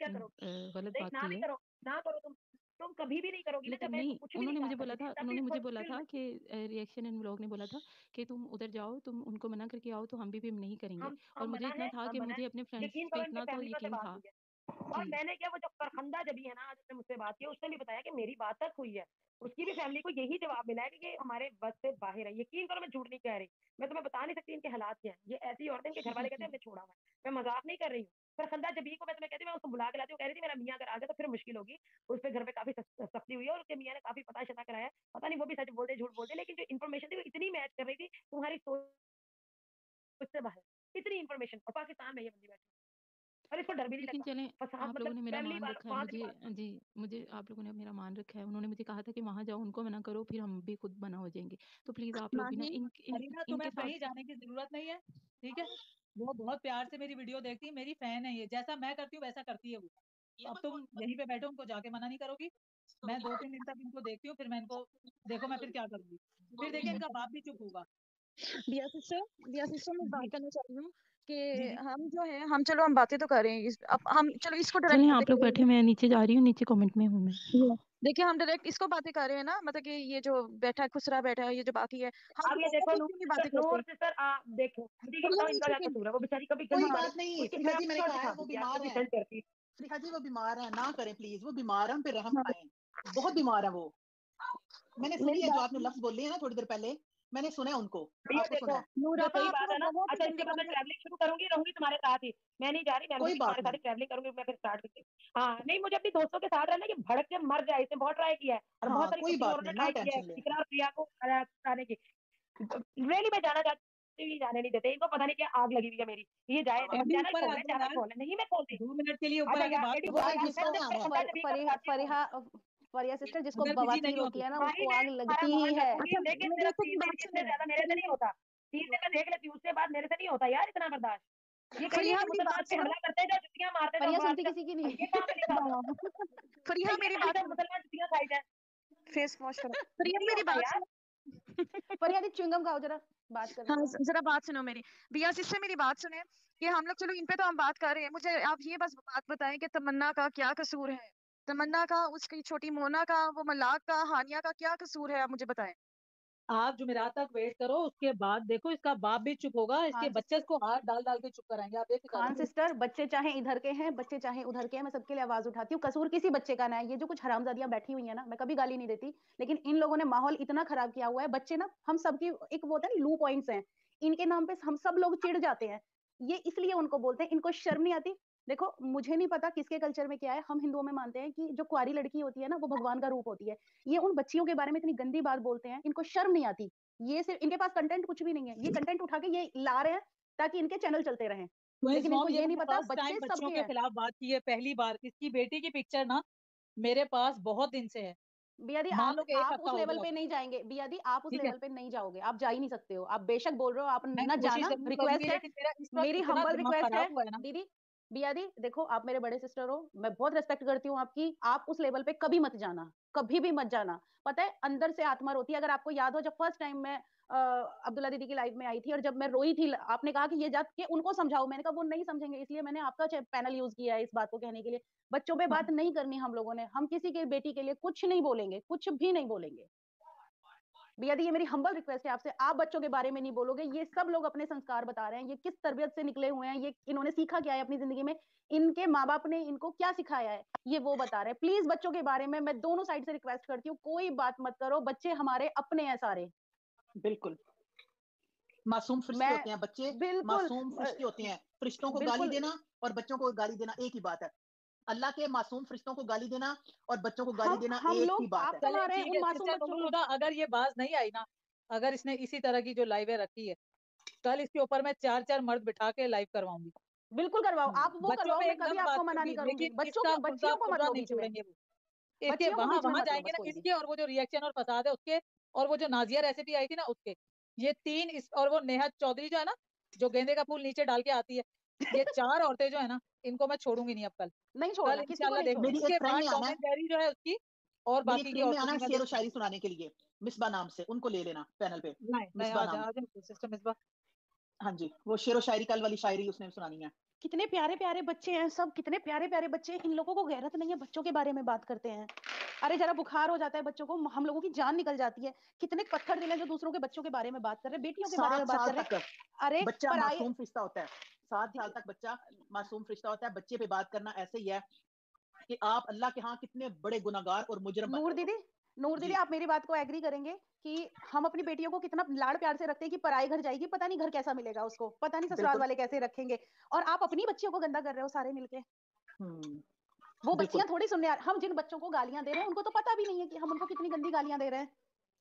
L: गलत बात की ना
F: करो, ना करो तुम। तुम कभी भी नहीं करोगी ना जब
L: नहीं,
F: कुछ
L: उन्होंने मुझे बोला
F: था
L: उन्होंने मुझे बोला था कि रिएक्शन एंड व्लॉग ने बोला था कि तुम उधर जाओ, तुम उनको मना करके आओ, तो हम भी भी नहीं करेंगे। और मुझे इतना था कि मुझे अपने फ्रेंड्स पे इतना तो यकीन था।
F: और मैंने क्या वो जो सरखंदा जबी है ना आज उसने मुझसे बात की, उसने भी बताया कि मेरी बात तक हुई है। उसकी भी फैमिली को यही जवाब मिला है कि ये हमारे बस से बाहर है। यकीन करो मैं झूठ नहीं कह रही। मैं तुम्हें बता नहीं सकती इनके हालात क्या हैं। ये ऐसी औरतें इनके घर वाले कहते हैं हमने छोड़ा हुआ है। मैं मज़ाक नहीं कर रही हूँ। पर खंदा जबी को मैं तुम्हें कहती मैं उसको बुला के लाती हूँ, कह रही थी, मेरा मियाँ अगर आ गया तो फिर मुश्किल होगी। उस पर घर पे काफ़ी सख- सख्ती हुई है और उसके मियाँ ने काफ़ी पता शता कराया। पता नहीं वो भी सच बोलते, झूठ बोलते, लेकिन जो इन्फॉर्मेशन थी वो इतनी मैच कर रही थी, तुम्हारी सोच से बाहर। इतनी इन्फॉर्मेशन और पाकिस्तान में ये बंदी बैठी और इसको डर भी नहीं
L: लेकिन
F: लगता।
L: चलें
F: फसाद
L: आप लोगों
F: मतलब
L: ने मेरा मान रखा है मुझे जी मुझे आप लोगों ने मेरा मान रखा है। उन्होंने मुझे कहा था कि वहाँ जाओ उनको मना करो फिर हम भी खुद बना हो जाएँगे। तो प्लीज़ आप लोग भी ना
E: नहीं
L: इन, इन इनके
E: तुम्हें
L: साथ
E: कहीं जाने की ज़रूरत नहीं है ठीक है? वो बहुत प्यार से मेरी वीडियो देखती है मेरी फ़ैन है ये जैसा मैं करती हूँ वैसा करती है वो। तो अब तुम यहीं पे बैठो उनको जाके मना नहीं करोगी। मैं दो तीन दिन तक इनको देखती हूँ फिर मैं इनको देखो मैं फिर क्या करूँगी। फिर देखिए इनका बाप भी चुप होगा।
A: बिया सिस्टर बिया सिस्टर मैं बात करना चाह रही हूँ। कि हम जो है हम चलो हम बातें तो कर रहे हैं इस, अब हम चलो इसको डायरेक्ट
L: आप लोग बैठे मैं नीचे जा रही हूँ नीचे कमेंट में हूँ मैं।
A: देखिए हम डायरेक्ट इसको बातें कर रहे हैं ना मतलब कि ये जो बैठा है खुसरा बैठा है ये जो बाकी है हम
F: ये देखो नूर
A: नहीं बातें
F: नूर
A: करते।
F: सिस्टर आप देखो
A: हम
F: बताओ
A: लोग
F: इनका क्या कसूर है वो बेचारी कभी
M: कोई बात नहीं फरीहा जी मैंने कहा है वो बीमार है।
F: सेंड करती
M: फरीहा जी वो बीमार है ना करें प्लीज़ वो बीमार है उन पे रहम खाएँ बहुत बीमार है वो। मैंने सुनी है जो आपने लफ्ज बोले हैं ना थोड़ी देर पहले मैंने सुना है उनको
F: बात है ना अच्छा इसके बाद मैं ट्रैवलिंग शुरू करूँगी रहूँगी तुम्हारे साथ ही। मैं नहीं जा रही मैं
M: कोई
F: रहूँगी
M: बात
F: तुम्हारे साथ ट्रैवलिंग करूँगी मैं फिर स्टार्ट करती हाँ। नहीं मुझे अपने दोस्तों के साथ रहना कि भड़क के मर जाए इसने बहुत ट्राई किया है और बहुत
M: हाँ
F: सारी ट्राई किया है इकरा और प्रिया को आने की। रियली मैं जाना चाहती जाने नहीं देते इनको पता नहीं क्या आग लगी हुई है मेरी। ये जाए नहीं मैं खोलती।
E: दो मिनट के लिए ऊपर
N: फरी सिस्टर जिसको बवासीर होती। है ना उसको आग लगती ही। है
F: लेकिन
A: मेरी तो
F: तीन दिन इससे ज़्यादा मेरे से नहीं होता। तीन दिन में देख लेती हूँ उसके बाद मेरे से नहीं होता यार इतना बर्दाश्त। ये कहीं मुसलमान पे हमला करते हैं जो जुतियाँ मारते हैं तो
N: सुनती किसी की नहीं।
F: ये
A: फरिया *laughs* मेरी बात
F: मुसलमान जुतियाँ खाई जाए।
A: फेस वॉश करो। *laughs* फरिया मेरी बात
N: फरिया दी *laughs* च्युइंगम खाओ जरा बात कर।
A: हाँ जरा बात सुनो मेरी। बिया सिस्टर मेरी बात सुने। कि हम लोग चलो इन पे तो हम बात कर रहे हैं। मुझे आप ये बस बात बताएँ कि तमन्ना का क्या कसूर है? तमन्ना का उसकी छोटी मोना का वो मलाक का हानिया का क्या कसूर है आप मुझे बताएँ?
E: आप जुमेरात तक वेट करो उसके बाद देखो इसका बाप भी चुप होगा इसके
N: खान
E: बच्चे इसको हाथ डाल डाल के चुप कराएँगे आप बेफिक्र
N: खान सिस्टर बच्चे चाहे इधर के हैं बच्चे चाहे उधर के हैं मैं सबके लिए आवाज़ उठाती हूँ। कसूर किसी बच्चे का ना है ये जो कुछ हरामजादियाँ बैठी हुई है ना मैं कभी गाली नहीं देती लेकिन इन लोगों ने माहौल इतना खराब किया हुआ है बच्चे ना हम सबकी एक वो होता है लू पॉइंट्स हैं इनके नाम पे हम सब लोग चिढ़ जाते हैं ये इसलिए उनको बोलते हैं इनको शर्म नहीं आती देखो मुझे नहीं पता किसके कल्चर में क्या है। हम हिंदुओं में मानते हैं कि जो कुआरी लड़की होती है ना वो भगवान का रूप होती है। ये उन बच्चियों के बारे में इतनी गंदी बात बोलते हैं इनको शर्म नहीं आती। ये सिर्फ़ इनके पास कंटेंट कुछ भी नहीं है। ये कंटेंट उठा के ये ला रहे हैं ताकि इनके चैनल चलते रहें। लेकिन इनको
E: ये
N: नहीं पता बच्चे
E: बच्चों के खिलाफ बात की है पहली बार। इसकी बेटी की पिक्चर ना मेरे पास बहुत दिन से है।
N: बियादी आप आप उस लेवल पे नहीं जाएँगे। बियादी आप उस लेवल पे नहीं जाओगे। आप जा ही नहीं सकते हो। आप बेशक बोल रहे हो आप न जाना रिक्वेस्ट है।
E: मेरा
N: हम्बल रिक्वेस्ट है। दीदी बियादी देखो आप मेरे बड़े सिस्टर हो मैं बहुत रेस्पेक्ट करती हूँ आपकी आप उस लेवल पे कभी मत जाना कभी भी मत जाना। पता है अंदर से आत्मा रोती है अगर आपको याद हो जब फ़र्स्ट टाइम मैं अब्दुल्ला दीदी की लाइफ में आई थी और जब मैं रोई थी आपने कहा कि ये जात के उनको समझाओ मैंने कहा वो नहीं समझेंगे इसलिए मैंने आपका पैनल यूज़ किया है इस बात को कहने के लिए। बच्चों पे
E: हाँ।
N: बात नहीं करनी हम लोगों ने हम किसी के बेटी के लिए कुछ नहीं बोलेंगे कुछ भी नहीं बोलेंगे। भैया दी ये मेरी हम्बल रिक्वेस्ट है आपसे। आप बच्चों के बारे में नहीं बोलोगे। ये सब लोग अपने संस्कार बता रहे हैं। ये किस तरबियत से निकले हुए हैं? ये इन्होंने सीखा क्या है अपनी ज़िंदगी में? इनके माँ बाप ने इनको क्या सिखाया है? ये वो बता रहे हैं। प्लीज़ बच्चों के बारे में मैं दोनों साइड से रिक्वेस्ट करती हूँ। कोई बात मत करो। बच्चे हमारे अपने हैं सारे।
M: बिल्कुल। मासूम फरिश्ते होते हैं बच्चे।
N: बिल्कुल
M: मासूम फरिश्ते होते हैं। फरिश्तों को गाली देना और बच्चों को गाली देना एक ही बात है। अल्लाह के मासूम फरिश्तों को गाली देना और बच्चों को गाली
N: हम
M: देना
N: हम
M: एक ही बात है।
N: बच्चों
E: हुदा अगर ये बाज नहीं आई ना अगर इसने इसी तरह की जो लाइवें रखी है कल इसके ऊपर मैं चार चार मर्द बिठा के लाइव करवाऊँगी।
N: बिल्कुल करवाओ आप वो करवाओ मैं कभी आपको मना नहीं
E: करूँगी।
N: बच्चों के
E: खुर्दा
N: को मत
E: नहीं
N: बीच में
E: छोड़ेंगे इसके वहाँ वहाँ जाएँगे ना इसके और वो जो रिएक्शन और फसाद है उसके और वो जो नाजिया रेसिपी आई थी ना उसके ये तीन इस और वो नेहा चौधरी जो है ना जो गेंदे का फूल नीचे डाल के आती है ये चार औरतें जो है ना इनको मैं छोड़ूँगी नहीं अब कल।
N: नहीं
E: कल
N: छोड़ना किसी को नहीं
M: मेरी एक फ्रेंड ने आना है
E: जो है उसकी और बाकी की
M: आना है शेर
E: देखूँगी
M: शायरी सुनाने के लिए। मिसबा नाम से उनको ले लेना पैनल पे। मिसबा नाम।
E: बार
M: हाँ जी वो शेर व शायरी कल वाली शायरी उसने सुनानी है।
N: कितने प्यारे प्यारे बच्चे हैं सब कितने प्यारे प्यारे बच्चे हैं। इन लोगों को गैरत नहीं है बच्चों के बारे में बात करते हैं। अरे जरा बुखार हो जाता है बच्चों को हम लोगों की जान निकल जाती है। कितने पत्थर दिल हैं जो दूसरों के बच्चों के बारे में बात कर रहे हैं बेटियों के बारे में बात कर रहे हैं। अरे
M: बच्चा होता है। सात साल तक *laughs* बच्चा मासूम फरिश्ता होता है बच्चे पे बात करना ऐसे ही है कि आप अल्लाह के यहाँ कितने बड़े गुनागार और मुजरम
N: नूर दीदी नूर दीदी आप मेरी बात को एग्री करेंगे कि हम अपनी बेटियों को कितना लाड़ प्यार से रखते हैं कि पराए घर जाएगी पता नहीं घर कैसा मिलेगा उसको पता नहीं ससुराल वाले कैसे रखेंगे और आप अपनी बच्चियों को गंदा कर रहे हो सारे मिलके।
M: हम्म
N: वो बच्चियाँ थोड़ी सुनने हम जिन बच्चों को गालियाँ दे रहे हैं उनको तो पता भी नहीं है कि हम उनको कितनी गंदी गालियाँ दे रहे हैं।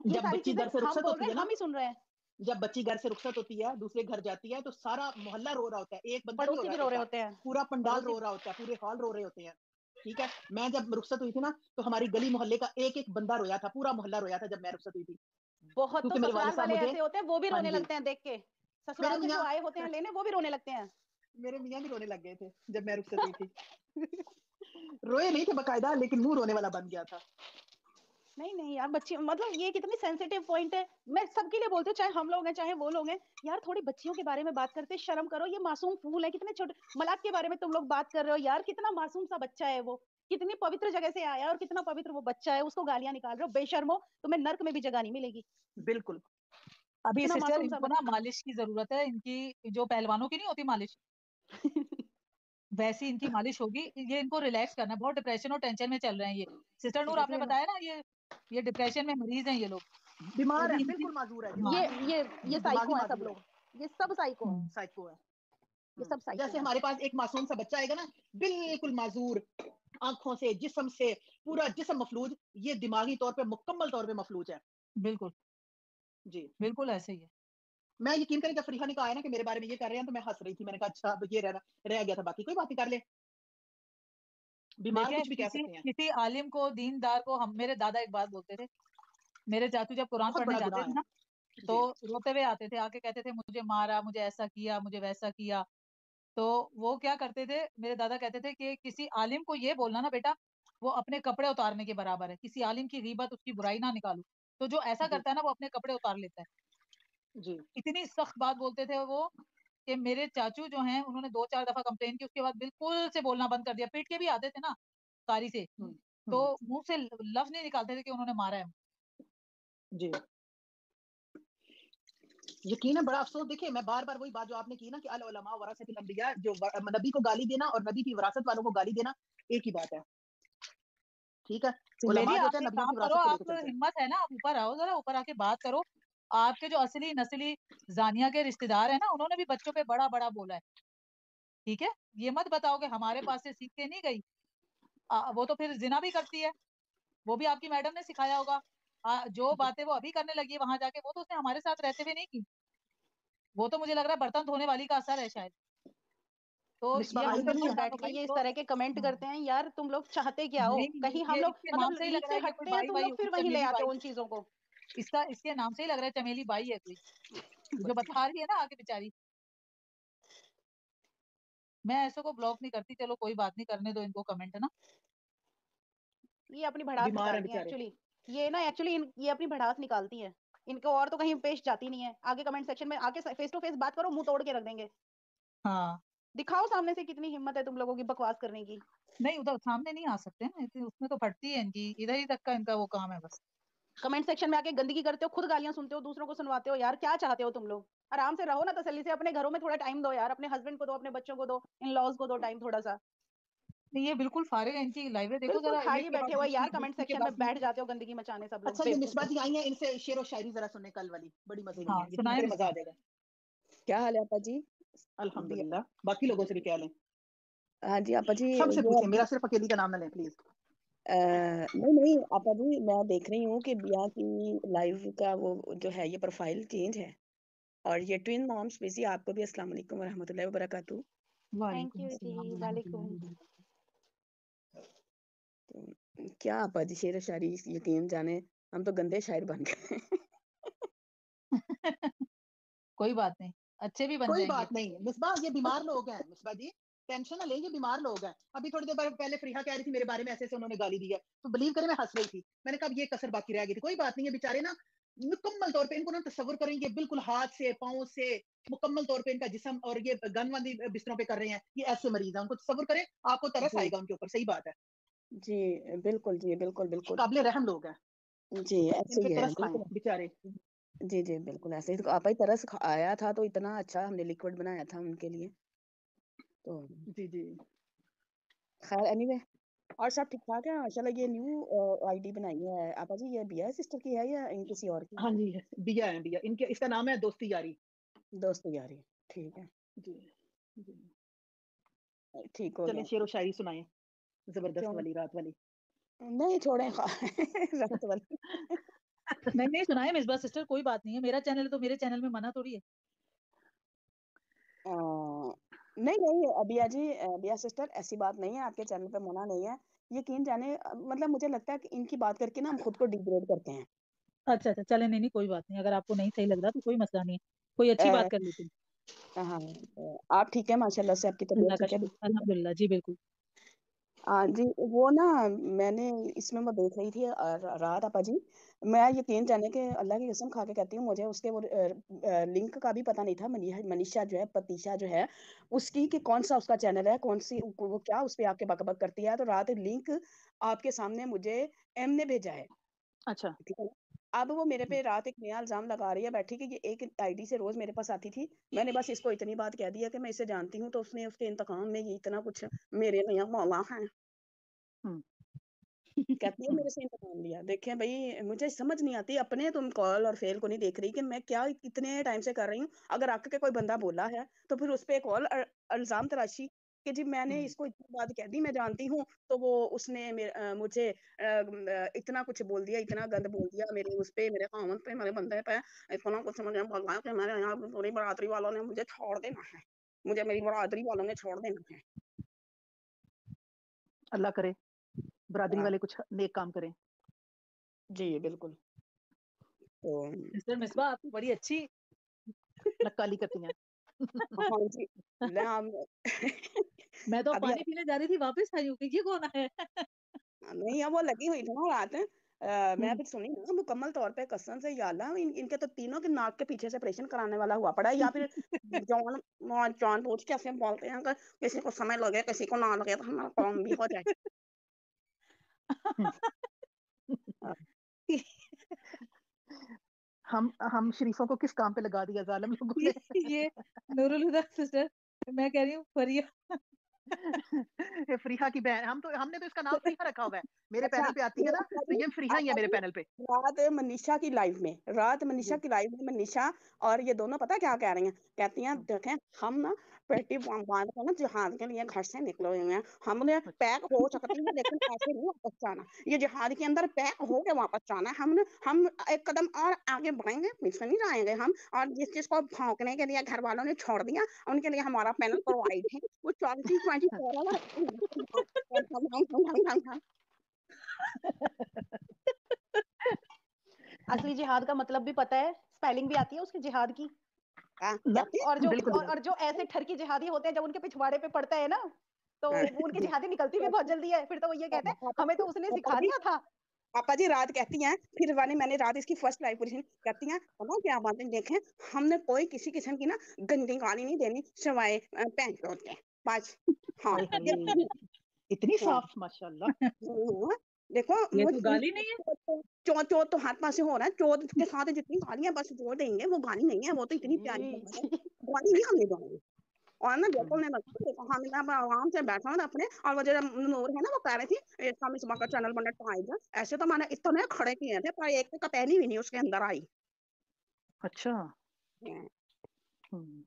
N: ये सारी चीज़ें हम बोल रहे
M: हैं
N: हम ही सुन रहे हैं।
M: जब बच्ची घर से रुखसत होती है दूसरे घर जाती है तो सारा मोहल्ला रो रहा होता है। एक बंदा रो
N: रो रहे
M: होते
N: हैं।
M: पूरा पंडाल रो रहा होता है पूरे हॉल रो रहे होते हैं। ठीक है? मैं जब रुखसत हुई थी ना तो हमारी गली मोहल्ले का एक एक बंदा रोया था पूरा मोहल्ला रोया था जब मैं रुखसत हुई थी।
N: बहुत तो ससुराल वाले ऐसे होते हैं वो भी
M: हाँ
N: रोने लगते हैं देख के। ससुराल से जो आए होते हैं लेने वो भी रोने लगते हैं।
M: मेरे मियाँ भी रोने लग गए थे जब मैं रुखसत हुई थी। *laughs* रोए नहीं थे बकायदा लेकिन मुँह रोने वाला बन गया था।
N: नहीं नहीं यार बच्ची मतलब ये कितनी सेंसिटिव पॉइंट है। मैं सबके लिए बोलती हूँ चाहे हम लोग हैं चाहे वो लोग हैं। यार थोड़ी बच्चियों के बारे में बात करते शर्म करो ये मासूम फूल है कितने छोटे मलाक के बारे में तुम लोग बात कर रहे हो। यार कितना मासूम सा बच्चा है वो कितनी पवित्र जगह से आया और कितना पवित्र वो बच्चा है उसको गालियाँ निकाल रहे हो। बेशर्मो तुम्हें नर्क में भी जगह नहीं मिलेगी।
M: बिल्कुल।
E: अभी सिस्टर इनको ना मालिश की ज़रूरत है इनकी जो पहलवानों की नहीं होती मालिश। *laughs* वैसी इनकी मालिश होगी ये इनको रिलैक्स करना है बहुत डिप्रेशन और टेंशन में चल रहे हैं ये। सिस्टर नूर आपने बताया ना ये ये डिप्रेशन में मरीज़ हैं ये लोग।
M: बीमार है बिल्कुल माजूर है
N: ये ये ये साइको है सब लोग। ये सब साइको है।
M: साइको है।
N: ये सब साइको
M: जैसे हमारे पास एक मासूम सा बच्चा आएगा ना बिल्कुल माजूर आँखों से जिस्म से पूरा जिस्म मफलूज ये दिमागी तौर पे मुकम्मल तौर पे मफलूज है।
E: बिल्कुल।
M: जी।
E: बिल्कुल ऐसे ही है।
M: मैं यकीन करें जब फरीहा ने कहा है ना कि मेरे बारे में ये कर रहे हैं तो मैं हंस रही थी। मैंने कहा अच्छा अब ये रह रह गया था बाकी कोई बात नहीं कर ले। बीमार कुछ भी कह
E: किसी
M: सकते हैं।
E: किसी आलिम को दीनदार को हम मेरे दादा एक बात बोलते थे। मेरे चाचू जब कुरान पढ़ने जाते थे ना तो रोते हुए आते थे आके कहते थे मुझे मारा मुझे ऐसा किया मुझे वैसा किया। तो वो क्या करते थे मेरे दादा कहते थे कि किसी आलिम को ये बोलना ना बेटा वो अपने कपड़े उतारने के बराबर है। किसी आलिम की गीबत उसकी बुराई ना निकालो। तो जो ऐसा करता है ना वो अपने कपड़े उतार लेता है।
M: जी।
E: इतनी सख्त बात बोलते थे वो कि मेरे चाचू जो हैं उन्होंने दो चार दफ़ा कंप्लेन की उसके बाद बिल्कुल से बोलना बंद कर दिया। पीट के भी आते थे ना कारी से। तो मुँह से लफ्ज नहीं निकालते थे कि उन्होंने मारा है।
M: जी। यकीन है बड़ा अफसोस देखिए मैं बार बार वही बात जो आपने की ना कि अल उलमा वरासतुल जो नबी को गाली देना और नबी की विरासत वालों को गाली देना एक ही बात है। ठीक है? नबियों विरासत हैं।
E: हिम्मत है ना आप ऊपर आओ जरा ऊपर आके बात करो। आपके जो असली नस्ली जानिया के रिश्तेदार है ना उन्होंने भी बच्चों पे बड़ा बड़ा बोला है। ठीक है? ये मत बताओ कि हमारे पास से सीख के नहीं गई। आ, वो तो फिर जिना भी करती है। वो भी आपकी मैडम ने सिखाया होगा। आ, जो बातें वो अभी करने लगी है वहाँ जाके वो तो उसने हमारे साथ रहते हुए नहीं की। वो तो मुझे लग रहा है बर्तन धोने वाली का असर है शायद। तो ये
N: बैठ के इस
E: तो
N: तरह के कमेंट
E: हाँ,
N: करते हैं यार तुम लोग चाहते क्या हो? कहीं हम लोग मतलब
E: से
N: हटते हैं तुम लोग फिर वहीं ले आते हो उन चीज़ों को।
E: इसका इसके नाम से ही लग रहा है चमेली बाई है कोई। जो *laughs* बता रही है ना आगे बेचारी। मैं ऐसो को ब्लॉक नहीं करती चलो कोई बात नहीं करने दो इनको कमेंट है ना?
N: ये अपनी भड़ास निकालती हैं एक्चुअली ये ना एक्चुअली ये अपनी भड़ास निकालती हैं। इनको और तो कहीं पेश जाती नहीं है। आगे कमेंट सेक्शन में आके फेस टू फेस बात करो मुँह तोड़ के रख देंगे।
E: हाँ।
N: दिखाओ सामने से कितनी हिम्मत है तुम लोगों की बकवास करने की।
E: नहीं उधर सामने नहीं आ सकते ना उसमें तो फटती है इनकी। इधर ही तक का इनका वो काम है बस।
N: कमेंट सेक्शन में आके गंदगी करते हो खुद गालियाँ सुनते हो दूसरों को सुनवाते हो यार क्या चाहते हो तुम लोग? आराम से रहो ना तसल्ली से अपने घरों में थोड़ा टाइम दो यार अपने हस्बैंड को दो अपने बच्चों को दो इन लॉज को दो टाइम थोड़ा सा।
E: ये बिल्कुल फारिग है इनकी लाइब्रेरी देखो जरा
N: खाली
E: के
N: बैठे हुए यार कमेंट सेक्शन में बैठ जाते हो गंदगी मचाने सब लोग।
M: अच्छा ये मिसबा जी आई हैं इनसे शेर व शायरी जरा सुनने कल वाली बड़ी मज़े की
E: हाँ
M: है यकीन
E: सुनाए
M: मज़ा आ जाएगा।
O: क्या हाल है आपा जी
M: अल्हम्दुलिल्लाह बाकी लोगों से भी कह लें
O: हाँ? जी आपा जी
M: सबसे पूछें मेरा सिर्फ़ अकेली का नाम ना लें प्लीज़
O: नहीं नहीं आपा जी मैं देख रही हूँ कि बिया की लाइव का वो जो है ये प्रोफ़ाइल चेंज है। और ये ट्विन मॉम्स बेसी आपको भी अस्सलाम वालेकुम वरहमतुल्लाहि वबरकातुहू।
N: थैंक यू
E: अस्सलाम
N: जी वालेकुम।
O: तो क्या आपा जी शेर शायरी यकीन जाने हम तो गंदे शायर बन गए *laughs*
E: कोई बात नहीं अच्छे भी बन
M: कोई
E: जाएँगे।
M: बात नहीं मिसबा ये बीमार लोग हैं मिसबा जी टेंशन ना लें ये बीमार लोग हैं। अभी थोड़ी देर पहले फरीहा कह रही थी मेरे बारे में ऐसे ऐसे उन्होंने गाली दी है। तो बिलीव करें मैं हंस रही थी। मैंने कहा ये कसर बाकी रह गई थी। कोई बात नहीं है बेचारे ना मुकम्मल तौर पे इनको ना तस्वुर करेंगे बिल्कुल हाथ से पाँव से मुकम्मल तौर पे इनका जिसम और ये गन वाली बिस्तरों पे कर रहे हैं ये ऐसे मरीज़ हैं। उनको तस्वुर करें आपको तरस आएगा उनके ऊपर सही बात है।
O: जी बिल्कुल जी बिल्कुल बिल्कुल।
M: काबिल रहम लोग हैं।
O: जी ऐसे ही है
M: बेचारे।
O: जी जी बिल्कुल ऐसे ही तो आपा ही तरस आया था तो इतना अच्छा हमने लिक्विड बनाया था उनके लिए। तो
M: जी जी।
O: खैर एनीवे और सब ठीक ठाक है? माशाल्लाह ये न्यू आईडी बनाई है आपा जी ये बिया सिस्टर की है या इन किसी और की?
M: हाँ जी बिया है बिया इनके इसका नाम है दोस्ती यारी।
O: दोस्त यारी ठीक है।
M: जी जी।
O: ठीक हो
M: चलें
O: गया।
M: शेरो शायरी सुनाएँ ज़बरदस्त वाली रात वाली।
O: नहीं छोड़े *laughs* रात वाली।
E: नहीं नहीं सुनाए मिसबा सिस्टर कोई बात नहीं है। मेरा चैनल तो मेरे चैनल में मना थोड़ी है।
O: नहीं नहीं अबिया जी अबिया सिस्टर ऐसी बात नहीं है आपके चैनल पे मना नहीं है। यकीन जाने मतलब मुझे लगता है कि इनकी बात करके ना हम खुद को डिग्रेड करते हैं।
E: अच्छा अच्छा चले नहीं नहीं कोई बात नहीं अगर आपको नहीं सही लग रहा तो कोई मसला नहीं है कोई अच्छी बात कर लेते हैं।
O: हाँ आप ठीक है माशाल्लाह से आपकी तबीयत ठीक है?
E: अल्हम्दुलिल्लाह जी बिल्कुल।
O: हाँ जी वो ना मैंने इसमें मैं देख रही थी अ, र- रात आपा जी। मैं यकीन जाने के अल्लाह की कसम खा के कहती हूँ मुझे उसके वो लिंक का भी पता नहीं था मनी- मनीषा जो है पतीशा जो है उसकी कि कौन सा उसका चैनल है कौन सी वो क्या उस पर आके बकबक करती है तो रात लिंक आपके सामने मुझे एम ने भेजा है।
M: अच्छा।
O: ठीक है ना? अब वो मेरे पे रात एक नया इल्ज़ाम लगा रही है बैठी कि ये एक आईडी से रोज मेरे पास आती थी। मैंने बस इसको इतनी बात कह दी है कि मैं इसे जानती हूँ तो उसने उसके इंतकाम में ये इतना कुछ मेरे लिए मौला है।
M: हम्म।
O: कहती है मेरे से इंतकाम लिया। देखें भाई मुझे समझ नहीं आती अपने तुम कॉल और फेल को नहीं देख रही कि मैं क्या इतने टाइम से कर रही हूँ। अगर आके के कोई बंदा बोला है तो फिर उस पे कॉल इल्ज़ाम तराशी कि जी मैंने
M: हम्म।
O: इसको इतनी बात कह दी मैं जानती हूँ तो वो उसने मुझे इतना कुछ बोल दिया इतना गंद बोल दिया मेरे उस पे मेरे खामन पे मेरे बंदे पे इतना कुछ मुझे बोला कि मेरे यहाँ पूरी बरादरी वालों ने मुझे छोड़ देना है। मुझे मेरी बरादरी वालों ने छोड़ देना है।
M: अल्लाह करे बरादरी
O: हाँ,
M: वाले कुछ नेक काम करें।
O: जी बिल्कुल। तो
E: सिस्टर मिसबा आपकी बड़ी अच्छी
M: नक्काली करती हैं।
O: हाँ जी *laughs* हम
E: मैं तो पानी पीने जा रही थी वापस आई हूँ कि ये कौन है?
O: नहीं अब वो लगी हुई थी ना रात। अ, मैं
E: हम्म।
O: फिर सुनी ना मुकम्मल तौर पे कसम से या अल्लाह इन, इनके तो तीनों के नाक के पीछे से ऑपरेशन कराने वाला हुआ पड़ा है या फिर जौन मौन जान बूझ के ऐसे बोलते हैं अगर किसी को समय लगे किसी को ना लगे तो हमारा काम भी हो जाए। हाँ, *laughs*
M: हम हम शरीफों को किस काम पे लगा दिया जालिम लोगों ने?
E: ये नूरुल हुदा सिस्टर मैं कह रही हूँ फरिया। *laughs*
M: फरीहा की बहन हम तो हमने तो इसका नाम *laughs* फ्रीहा रखा हुआ है। मेरे
O: अच्छा
M: पैनल पे आती है ना तो ये फ्रीहा ही है मेरे पैनल पे।
O: रात मनीषा की लाइव में रात मनीषा की लाइव में मनीषा और ये दोनों पता क्या कह रही हैं? कहती हैं
M: हम्म,
O: देखें हम ना पेटी बाँध कर ना जिहाद के लिए घर से निकले हुए हैं हमने पैक हो सकती है लेकिन ऐसे नहीं वापस जाना ये जिहाद के अंदर पैक हो के वापस जाना है हमने हम एक कदम और आगे बढ़ेंगे पीछे नहीं जाएँगे हम और जिस चीज़ को भौंकने के लिए घर वालों ने छोड़ दिया उनके लिए हमारा पैनल प्रोवाइड है। वो चौबीस ट्वेंटी फोर आवर
A: असली जिहाद का मतलब भी पता है स्पेलिंग भी आती है उसकी जिहाद की। और जो और, और जो ऐसे ठरकी जिहादी होते हैं जब उनके पिछवाड़े पे पड़ता है ना तो
O: हाँ,
A: उनकी जिहादी निकलती भी बहुत जल्दी है फिर तो वो ये कहते हैं हमें तो उसने सिखा दिया था।
O: पापा जी रात कहती हैं फिर वाली मैंने रात इसकी फ़र्स्ट लाइव पोजिशन कहती हैं पता क्या बात है देखें हमने कोई किसी किस्म की ना गंदी गाली नहीं देनी सिवाय पैंट के बस। हाँ
M: इतनी
O: हाँ।
M: साफ़ माशाल्लाह। *laughs*
O: हाँ, देखो
E: ये तो गाली नहीं है?
O: चौथ तो हाथ पास से हो रहा है चौथ के साथ जितनी गालियाँ बस जोड़ देंगे वो गाली नहीं है वो तो इतनी प्यारी गाली नहीं हमने गाली। और ना *laughs* बिल्कुल नहीं लगता देखो हम ना आराम से बैठा हूँ अपने और वो जो नूर है ना वो कह रही थी इसका मिसबा का चैनल बना टाइगर ऐसे तो मैंने इतने खड़े किए थे पर एक का पहली भी नहीं उसके अंदर आई।
M: अच्छा।
O: हाँ,
M: हम्म,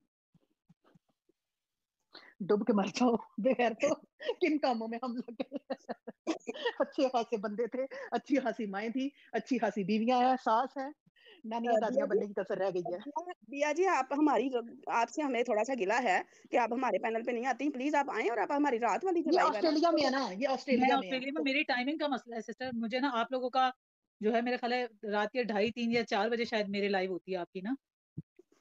M: डूब के मर जाओ *laughs* बगैर तो। किन कामों में हम लगे *laughs* अच्छे खासे बंदे थे अच्छी खासी माएँ थी अच्छी खासी बीवियाँ है सास है। नानियाँ दादियाँ बनने की कसर रह गई है।
O: बिया बिया जी आप हमारी आपसे हमें थोड़ा सा गिला है कि आप हमारे पैनल पे नहीं आती। प्लीज़ आप आए और आप हमारी रात वाली
M: ये
O: है
M: ऑस्ट्रेलिया में है ना? ये ऑस्ट्रेलिया में
E: ऑस्ट्रेलिया में मेरी टाइमिंग का मसला है सिस्टर मुझे ना आप लोगों का जो है मेरे ख्याल है रात के ढाई तीन या चार बजे शायद मेरी लाइव होती है आपकी ना?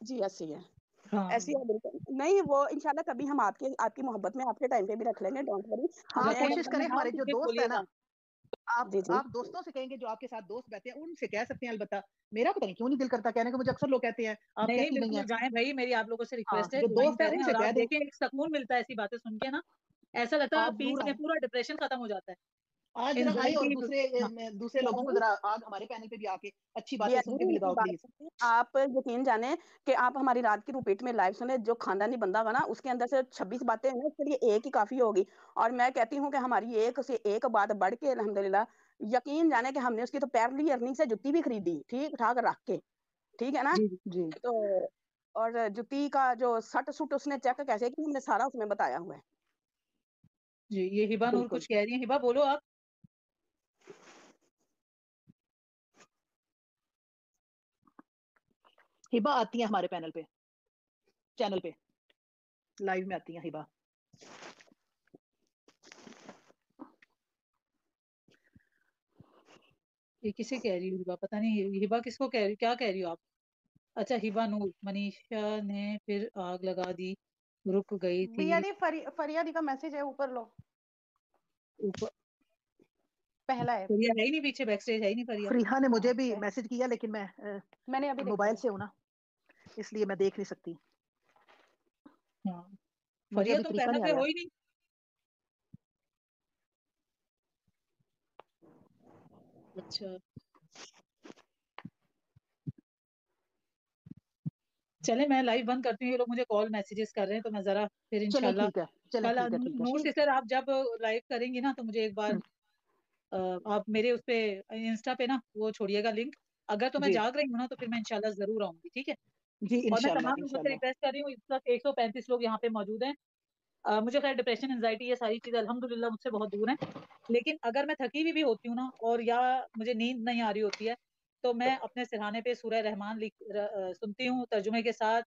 O: जी ऐसी है।
E: हाँ।
O: ऐसी है बिल्कुल। नहीं वो इंशाल्लाह कभी हम आपके आपकी मोहब्बत में आपके टाइम पे भी रख लेंगे डोंट वरी
M: हाँ कोशिश करें
E: हाँ
M: हमारे जो दोस्त है ना आप
O: जी जी।
M: आप दोस्तों से कहेंगे जो आपके साथ दोस्त बैठे हैं उनसे कह सकते हैं अलबत्ता मेरा पता नहीं क्यों नहीं दिल करता कहने को मुझे अक्सर लोग कहते हैं आप
E: नहीं नहीं
M: नहीं है।
E: जाएँ भाई मेरी आप लोगों से
M: हाँ
E: रिक्वेस्ट है
M: जो दोस्त है उनसे कह
E: देखें एक सुकून मिलता है ऐसी बातें सुन के ना ऐसा लगता है पीस में पूरा डिप्रेशन खत्म हो जाता है।
M: आज जरा आए और दूसरे
E: हाँ।
M: दूसरे लोगों को जरा आज हमारे पैनल पे भी आके अच्छी बातें सुन के भी लगाओ प्लीज़
O: आप यकीन जाने कि आप हमारी रात की रिपीट में लाइव सुने जो खानदानी बंदा होगा ना उसके अंदर से 26 बातें हैं उसके लिए एक ही काफ़ी होगी। और मैं कहती हूँ कि हमारी एक से एक बात बढ़ के अल्हम्दुलिल्लाह यकीन जाने कि हमने उसकी तो पैरली अर्निंग से जुत्ती भी खरीदी ठीक ठाक रख के ठीक है ना?
M: जी जी।
O: तो और जुत्ती का जो सट सुट उसने चेक कैसे की हमने सारा उसमें बताया हुआ है।
E: जी ये हिबा नूर कुछ कह रही है। हिबा बोलो आप।
M: हिबा आती है हमारे पैनल पे चैनल पे। लाइव में आती है हिबा।
E: ये किसे कह रही हो हिबा? पता नहीं हिबा किसको कह रही क्या कह रही हो आप? अच्छा हिबा नूर मनीषा ने फिर आग लगा दी रुक गई थी।
N: भैया दी फरी फरिया दी का मैसेज है ऊपर लो।
E: ऊपर।
N: पहला है।
E: फरिया है ही नहीं पीछे बैक स्टेज है ही नहीं फरिया।
M: फरीहा ने मुझे
N: हाँ
M: भी मैसेज किया लेकिन मैं
N: मैंने अभी
M: मोबाइल से हूँ ना। इसलिए मैं देख नहीं सकती।
E: हाँ। तो
M: नहीं
E: हो ही नहीं। अच्छा। चले मैं लाइव बंद करती हूँ ये लोग मुझे कॉल मैसेजेस कर रहे हैं तो मैं जरा फिर इंशाल्लाह कल नूर सिस्टर आप जब लाइव करेंगी ना तो मुझे एक बार
M: हम्म,
E: आप मेरे उस पे इंस्टा पे ना वो छोड़िएगा लिंक अगर तो मैं जाग रही हूँ ना तो फिर मैं इंशाल्लाह ज़रूर आऊँगी ठीक है?
M: जी
E: और मैं तमाम लोगों से रिक्वेस्ट कर रही हूँ इस वक्त एक सौ पैंतीस लोग यहाँ पे मौजूद हैं। अ, मुझे खैर डिप्रेशन एंजाइटी ये सारी चीज़ अल्हम्दुलिल्लाह मुझसे बहुत दूर है। लेकिन अगर मैं थकी हुई भी होती हूँ ना और या मुझे नींद नहीं आ रही होती है तो मैं अपने सिरहाने पे सूरह रहमान लिख र, सुनती हूँ तर्जुमे के साथ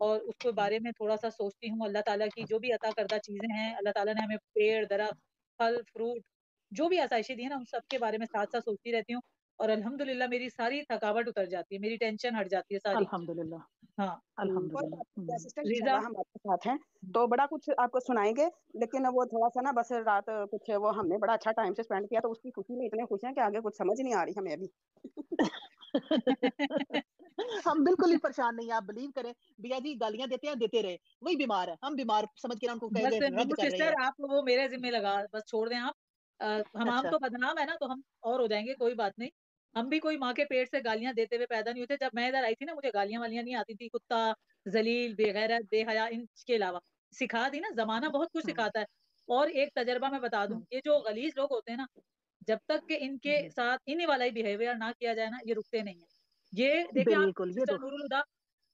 E: और उसके बारे में थोड़ा सा सोचती हूँ। अल्लाह ताला की जो भी अता करदा चीज़ें हैं अल्लाह ताला ने हमें पेड़ दरख्त फल फ्रूट जो भी आसाइशें दी है ना उन सब के बारे में साथ साथ सोचती रहती हूँ। और अल्हम्दुलिल्लाह मेरी सारी थकावट उतर जाती है मेरी टेंशन हट जाती है सारी
M: अल्हम्दुलिल्लाह।
E: हाँ।
M: अल्हम्दुलिल्लाह। हम्म,
O: हम आपके साथ हैं तो बड़ा कुछ आपको सुनाएँगे लेकिन वो थोड़ा सा ना बस रात कुछ वो हमने बड़ा अच्छा टाइम से स्पेंड किया तो उसकी खुशी में इतने खुश हैं कि आगे कुछ समझ नहीं आ रही हमें अभी। *laughs*
M: हम बिल्कुल ही परेशान नहीं हैं, आप बिलीव करें। भैया जी गालियाँ देते हैं देते रहे। वही बीमार है हम बीमार समझ के ना उनको कर रहे
E: सिस्टर
M: हैं।
E: आप वो मेरे जिम्मे लगा बस छोड़ दें आप। हम हम
M: अच्छा।
E: तो बदनाम है ना तो हम और हो जाएँगे कोई बात नहीं। हम भी कोई माँ के पेट से गालियाँ देते हुए पैदा नहीं होते। जब मैं इधर आई थी ना मुझे गालियाँ वालियाँ नहीं आती थी। कुत्ता जलील बेगैरत बेहया इनके अलावा। सिखा दी ना जमाना बहुत कुछ
M: हम्म,
E: सिखाता है। और एक तजर्बा मैं बता दूँ
M: हम्म,
E: ये जो गलीज लोग होते हैं ना जब तक कि इनके
M: हम्म,
E: साथ इन्हीं वाला ही बिहेवियर ना किया जाए ना ये रुकते नहीं है। ये देखिए आप
M: तो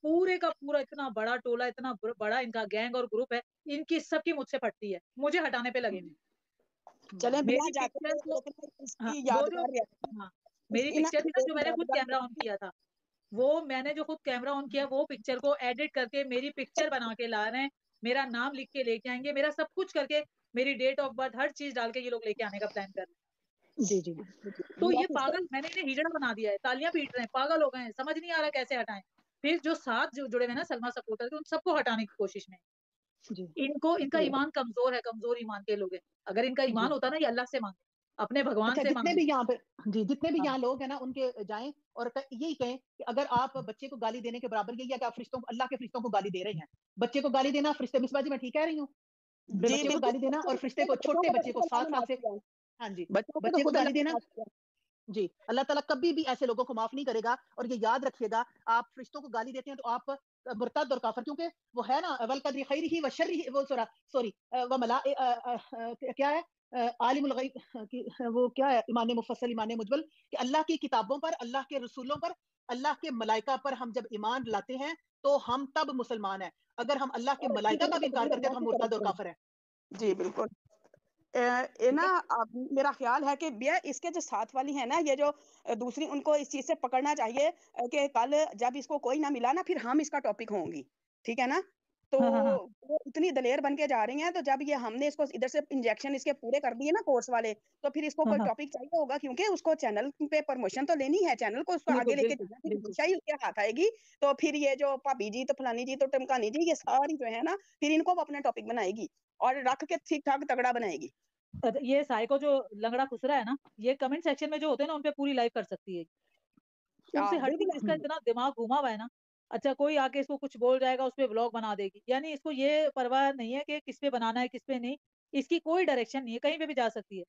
E: पूरे का पूरा इतना बड़ा टोला इतना बड़ा इनका गैंग और ग्रुप है इनकी सबकी मुझसे फटती है मुझे हटाने पे लगे हुए
O: चले बिना जाते
E: हाँ। मेरी पिक्चर थी ना जो मैंने खुद कैमरा ऑन किया था वो मैंने जो खुद कैमरा ऑन किया वो पिक्चर को एडिट करके मेरी पिक्चर बना के ला रहे हैं मेरा नाम लिख के लेके आएँगे मेरा सब कुछ करके मेरी डेट ऑफ़ बर्थ हर चीज़ डाल के ये लोग लेके आने का प्लान कर रहे हैं।
M: जी जी
E: तो ये पागल मैंने इन्हें हिजड़ा बना दिया है तालियाँ पीट रहे हैं पागल हो गए हैं समझ नहीं आ रहा कैसे हटाएँ। फिर जो साथ जो जुड़े हुए ना सलमा सपोर्टर के उन सबको हटाने की कोशिश में।
M: जी।
E: इनको इनका ईमान कमज़ोर है कमज़ोर ईमान के लोग हैं। अगर इनका ईमान होता ना ये अल्लाह से मांगे। अपने भगवान
M: अच्छा
E: से
M: जितने भी यहाँ पे जी जितने भी
E: हाँ।
M: यहाँ लोग हैं ना उनके जाएँ और यही कहें कि अगर आप बच्चे को गाली देने के बराबर यही है कि आप फरिश्तों को अल्लाह के फरिश्तों को गाली दे रहे हैं। बच्चे को गाली देना फरिश्ते मिसबा जी मैं ठीक कह रही हूँ। बच्चे को गाली देना और फरिश्ते को छोटे बच्चे को सात
O: अल्लाह
M: साल से हाँ जी
O: बच्चों को
M: गाली देना जी अल्लाह ताला कभी भी ऐसे लोगों को माफ़ नहीं करेगा और ये याद रखिएगा आप फरिश्तों को गाली देते हैं तो आप मुर्तद और काफिर क्योंकि वो है ना वल कदरी खैर ही व शर ही वो सोरा सॉरी वो मला क्या है? आलिमुल *laughs* की वो क्या है ईमान मुफस्सल ईमान मुजबल कि अल्लाह की किताबों पर अल्लाह के रसूलों पर अल्लाह के मलाइका पर हम जब ईमान लाते हैं तो हम तब मुसलमान हैं। अगर हम अल्लाह के मलाइका का भी इनकार करते हैं तो हम मुर्तद और काफिर हैं।
O: जी बिल्कुल।
M: ठीक
O: ना मेरा ख्याल है कि भैया इसके जो साथ वाली है ना ये जो दूसरी उनको इस चीज़ से पकड़ना चाहिए कि कल जब इसको कोई ना मिला ना फिर हम इसका टॉपिक होंगी। ठीक है ना? तो
E: हाँ हाँ हाँ।
O: वो इतनी दलेर बन के जा रही हैं तो जब ये हमने इसको इधर से इंजेक्शन इसके पूरे कर दिए ना कोर्स वाले तो फिर इसको
E: हाँ
O: कोई टॉपिक चाहिए होगा? क्योंकि उसको चैनल पे प्रमोशन तो लेनी है चैनल को उसको आगे लेके जाना ही उसके हाथ आएगी। तो फिर ये जो भाभी जी तो फलानी जी तो टमकानी जी ये सारी जो है ना फिर इनको वो अपना टॉपिक बनाएगी और रख के ठीक ठाक तगड़ा बनाएगी।
E: अच्छा, ये साइको जो लंगड़ा खुसरा है ना ये कमेंट सेक्शन में जो होते हैं ना उन पे पूरी लाइव कर सकती है। उनसे
O: हाँ
E: हटके इसका इतना दिमाग घुमा हुआ है ना। अच्छा कोई आके इसको कुछ बोल जाएगा उस पे ब्लॉग बना देगी यानी इसको ये परवाह नहीं है कि किस पे बनाना है किस पे नहीं इसकी कोई डायरेक्शन नहीं है कहीं पे भी जा सकती है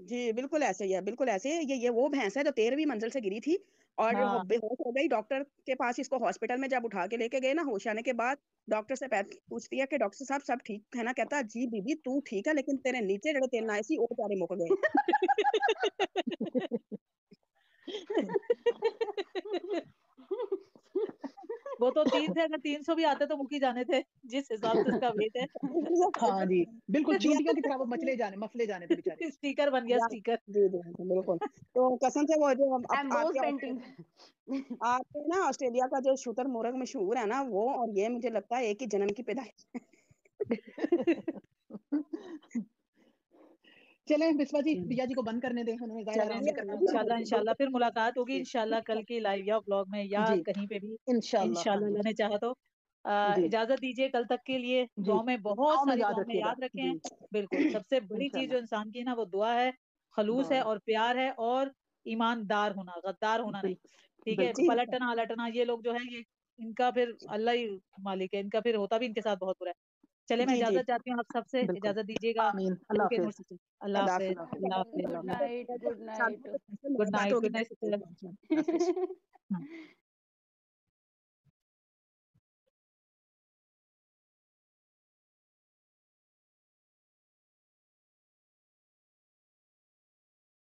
O: जी, बिल्कुल ऐसे ही है, बिल्कुल ऐसे ही ये ये वो भैंस है जो 13वीं मंजिल से गिरी थी और हाँ। बेहोश हो गई। डॉक्टर के पास इसको हॉस्पिटल में जब उठा के लेके गए ना, होश आने के बाद डॉक्टर से पूछती है कि डॉक्टर साहब सब ठीक है ना? कहता जी बीबी तू ठीक है लेकिन तेरे नीचे जेड़े तिन आए सी ओ बेचारे मुक गए।
E: वो तो तीन थे, अगर 300 भी आते तो मुकी जाने थे, जिस हिसाब से उसका वेट है। *laughs*
M: हाँ जी, बिल्कुल चींटियों की तरह वो मचले जाने मफले जाने थे बेचारे। *laughs*
E: स्टिकर बन गया
O: स्पीकर
E: स्टिकर।
O: जी, बिल्कुल। तो कसम से वो जो हम आप आपके *laughs* आपके ना ऑस्ट्रेलिया का जो शुतुरमुर्ग मशहूर है ना, वो और ये मुझे लगता है एक ही जन्म की पैदाइश है।
M: चलें बिस्वा जी, प्रिया जी को बंद करने दें,
E: इंशाल्लाह, इंशाल्लाह फिर मुलाकात होगी इंशाल्लाह कल की लाइव या व्लॉग में या कहीं पे भी
M: इंशाल्लाह,
E: ने चाहा तो। इजाज़त दीजिए कल तक के लिए दुआ में बहुत सारी
M: याद
E: याद रखें। बिल्कुल, सबसे *clears throat* बड़ी चीज़ जो इंसान की है ना वो दुआ है, खलूस है
M: है।
E: और प्यार है और ईमानदार होना, गद्दार होना नहीं। ठीक है? पलटना-अलटना ये लोग जो है ये इनका फिर अल्लाह ही मालिक है, इनका फिर होता भी इनके साथ बहुत बुरा है। चलिए मैं। इजाज़त चाहती हूँ आप सबसे, इजाज़त दीजिएगा।
M: अल्लाह हाफ़िज़।
E: हाफ़िज़।
N: Good night good night
E: good night,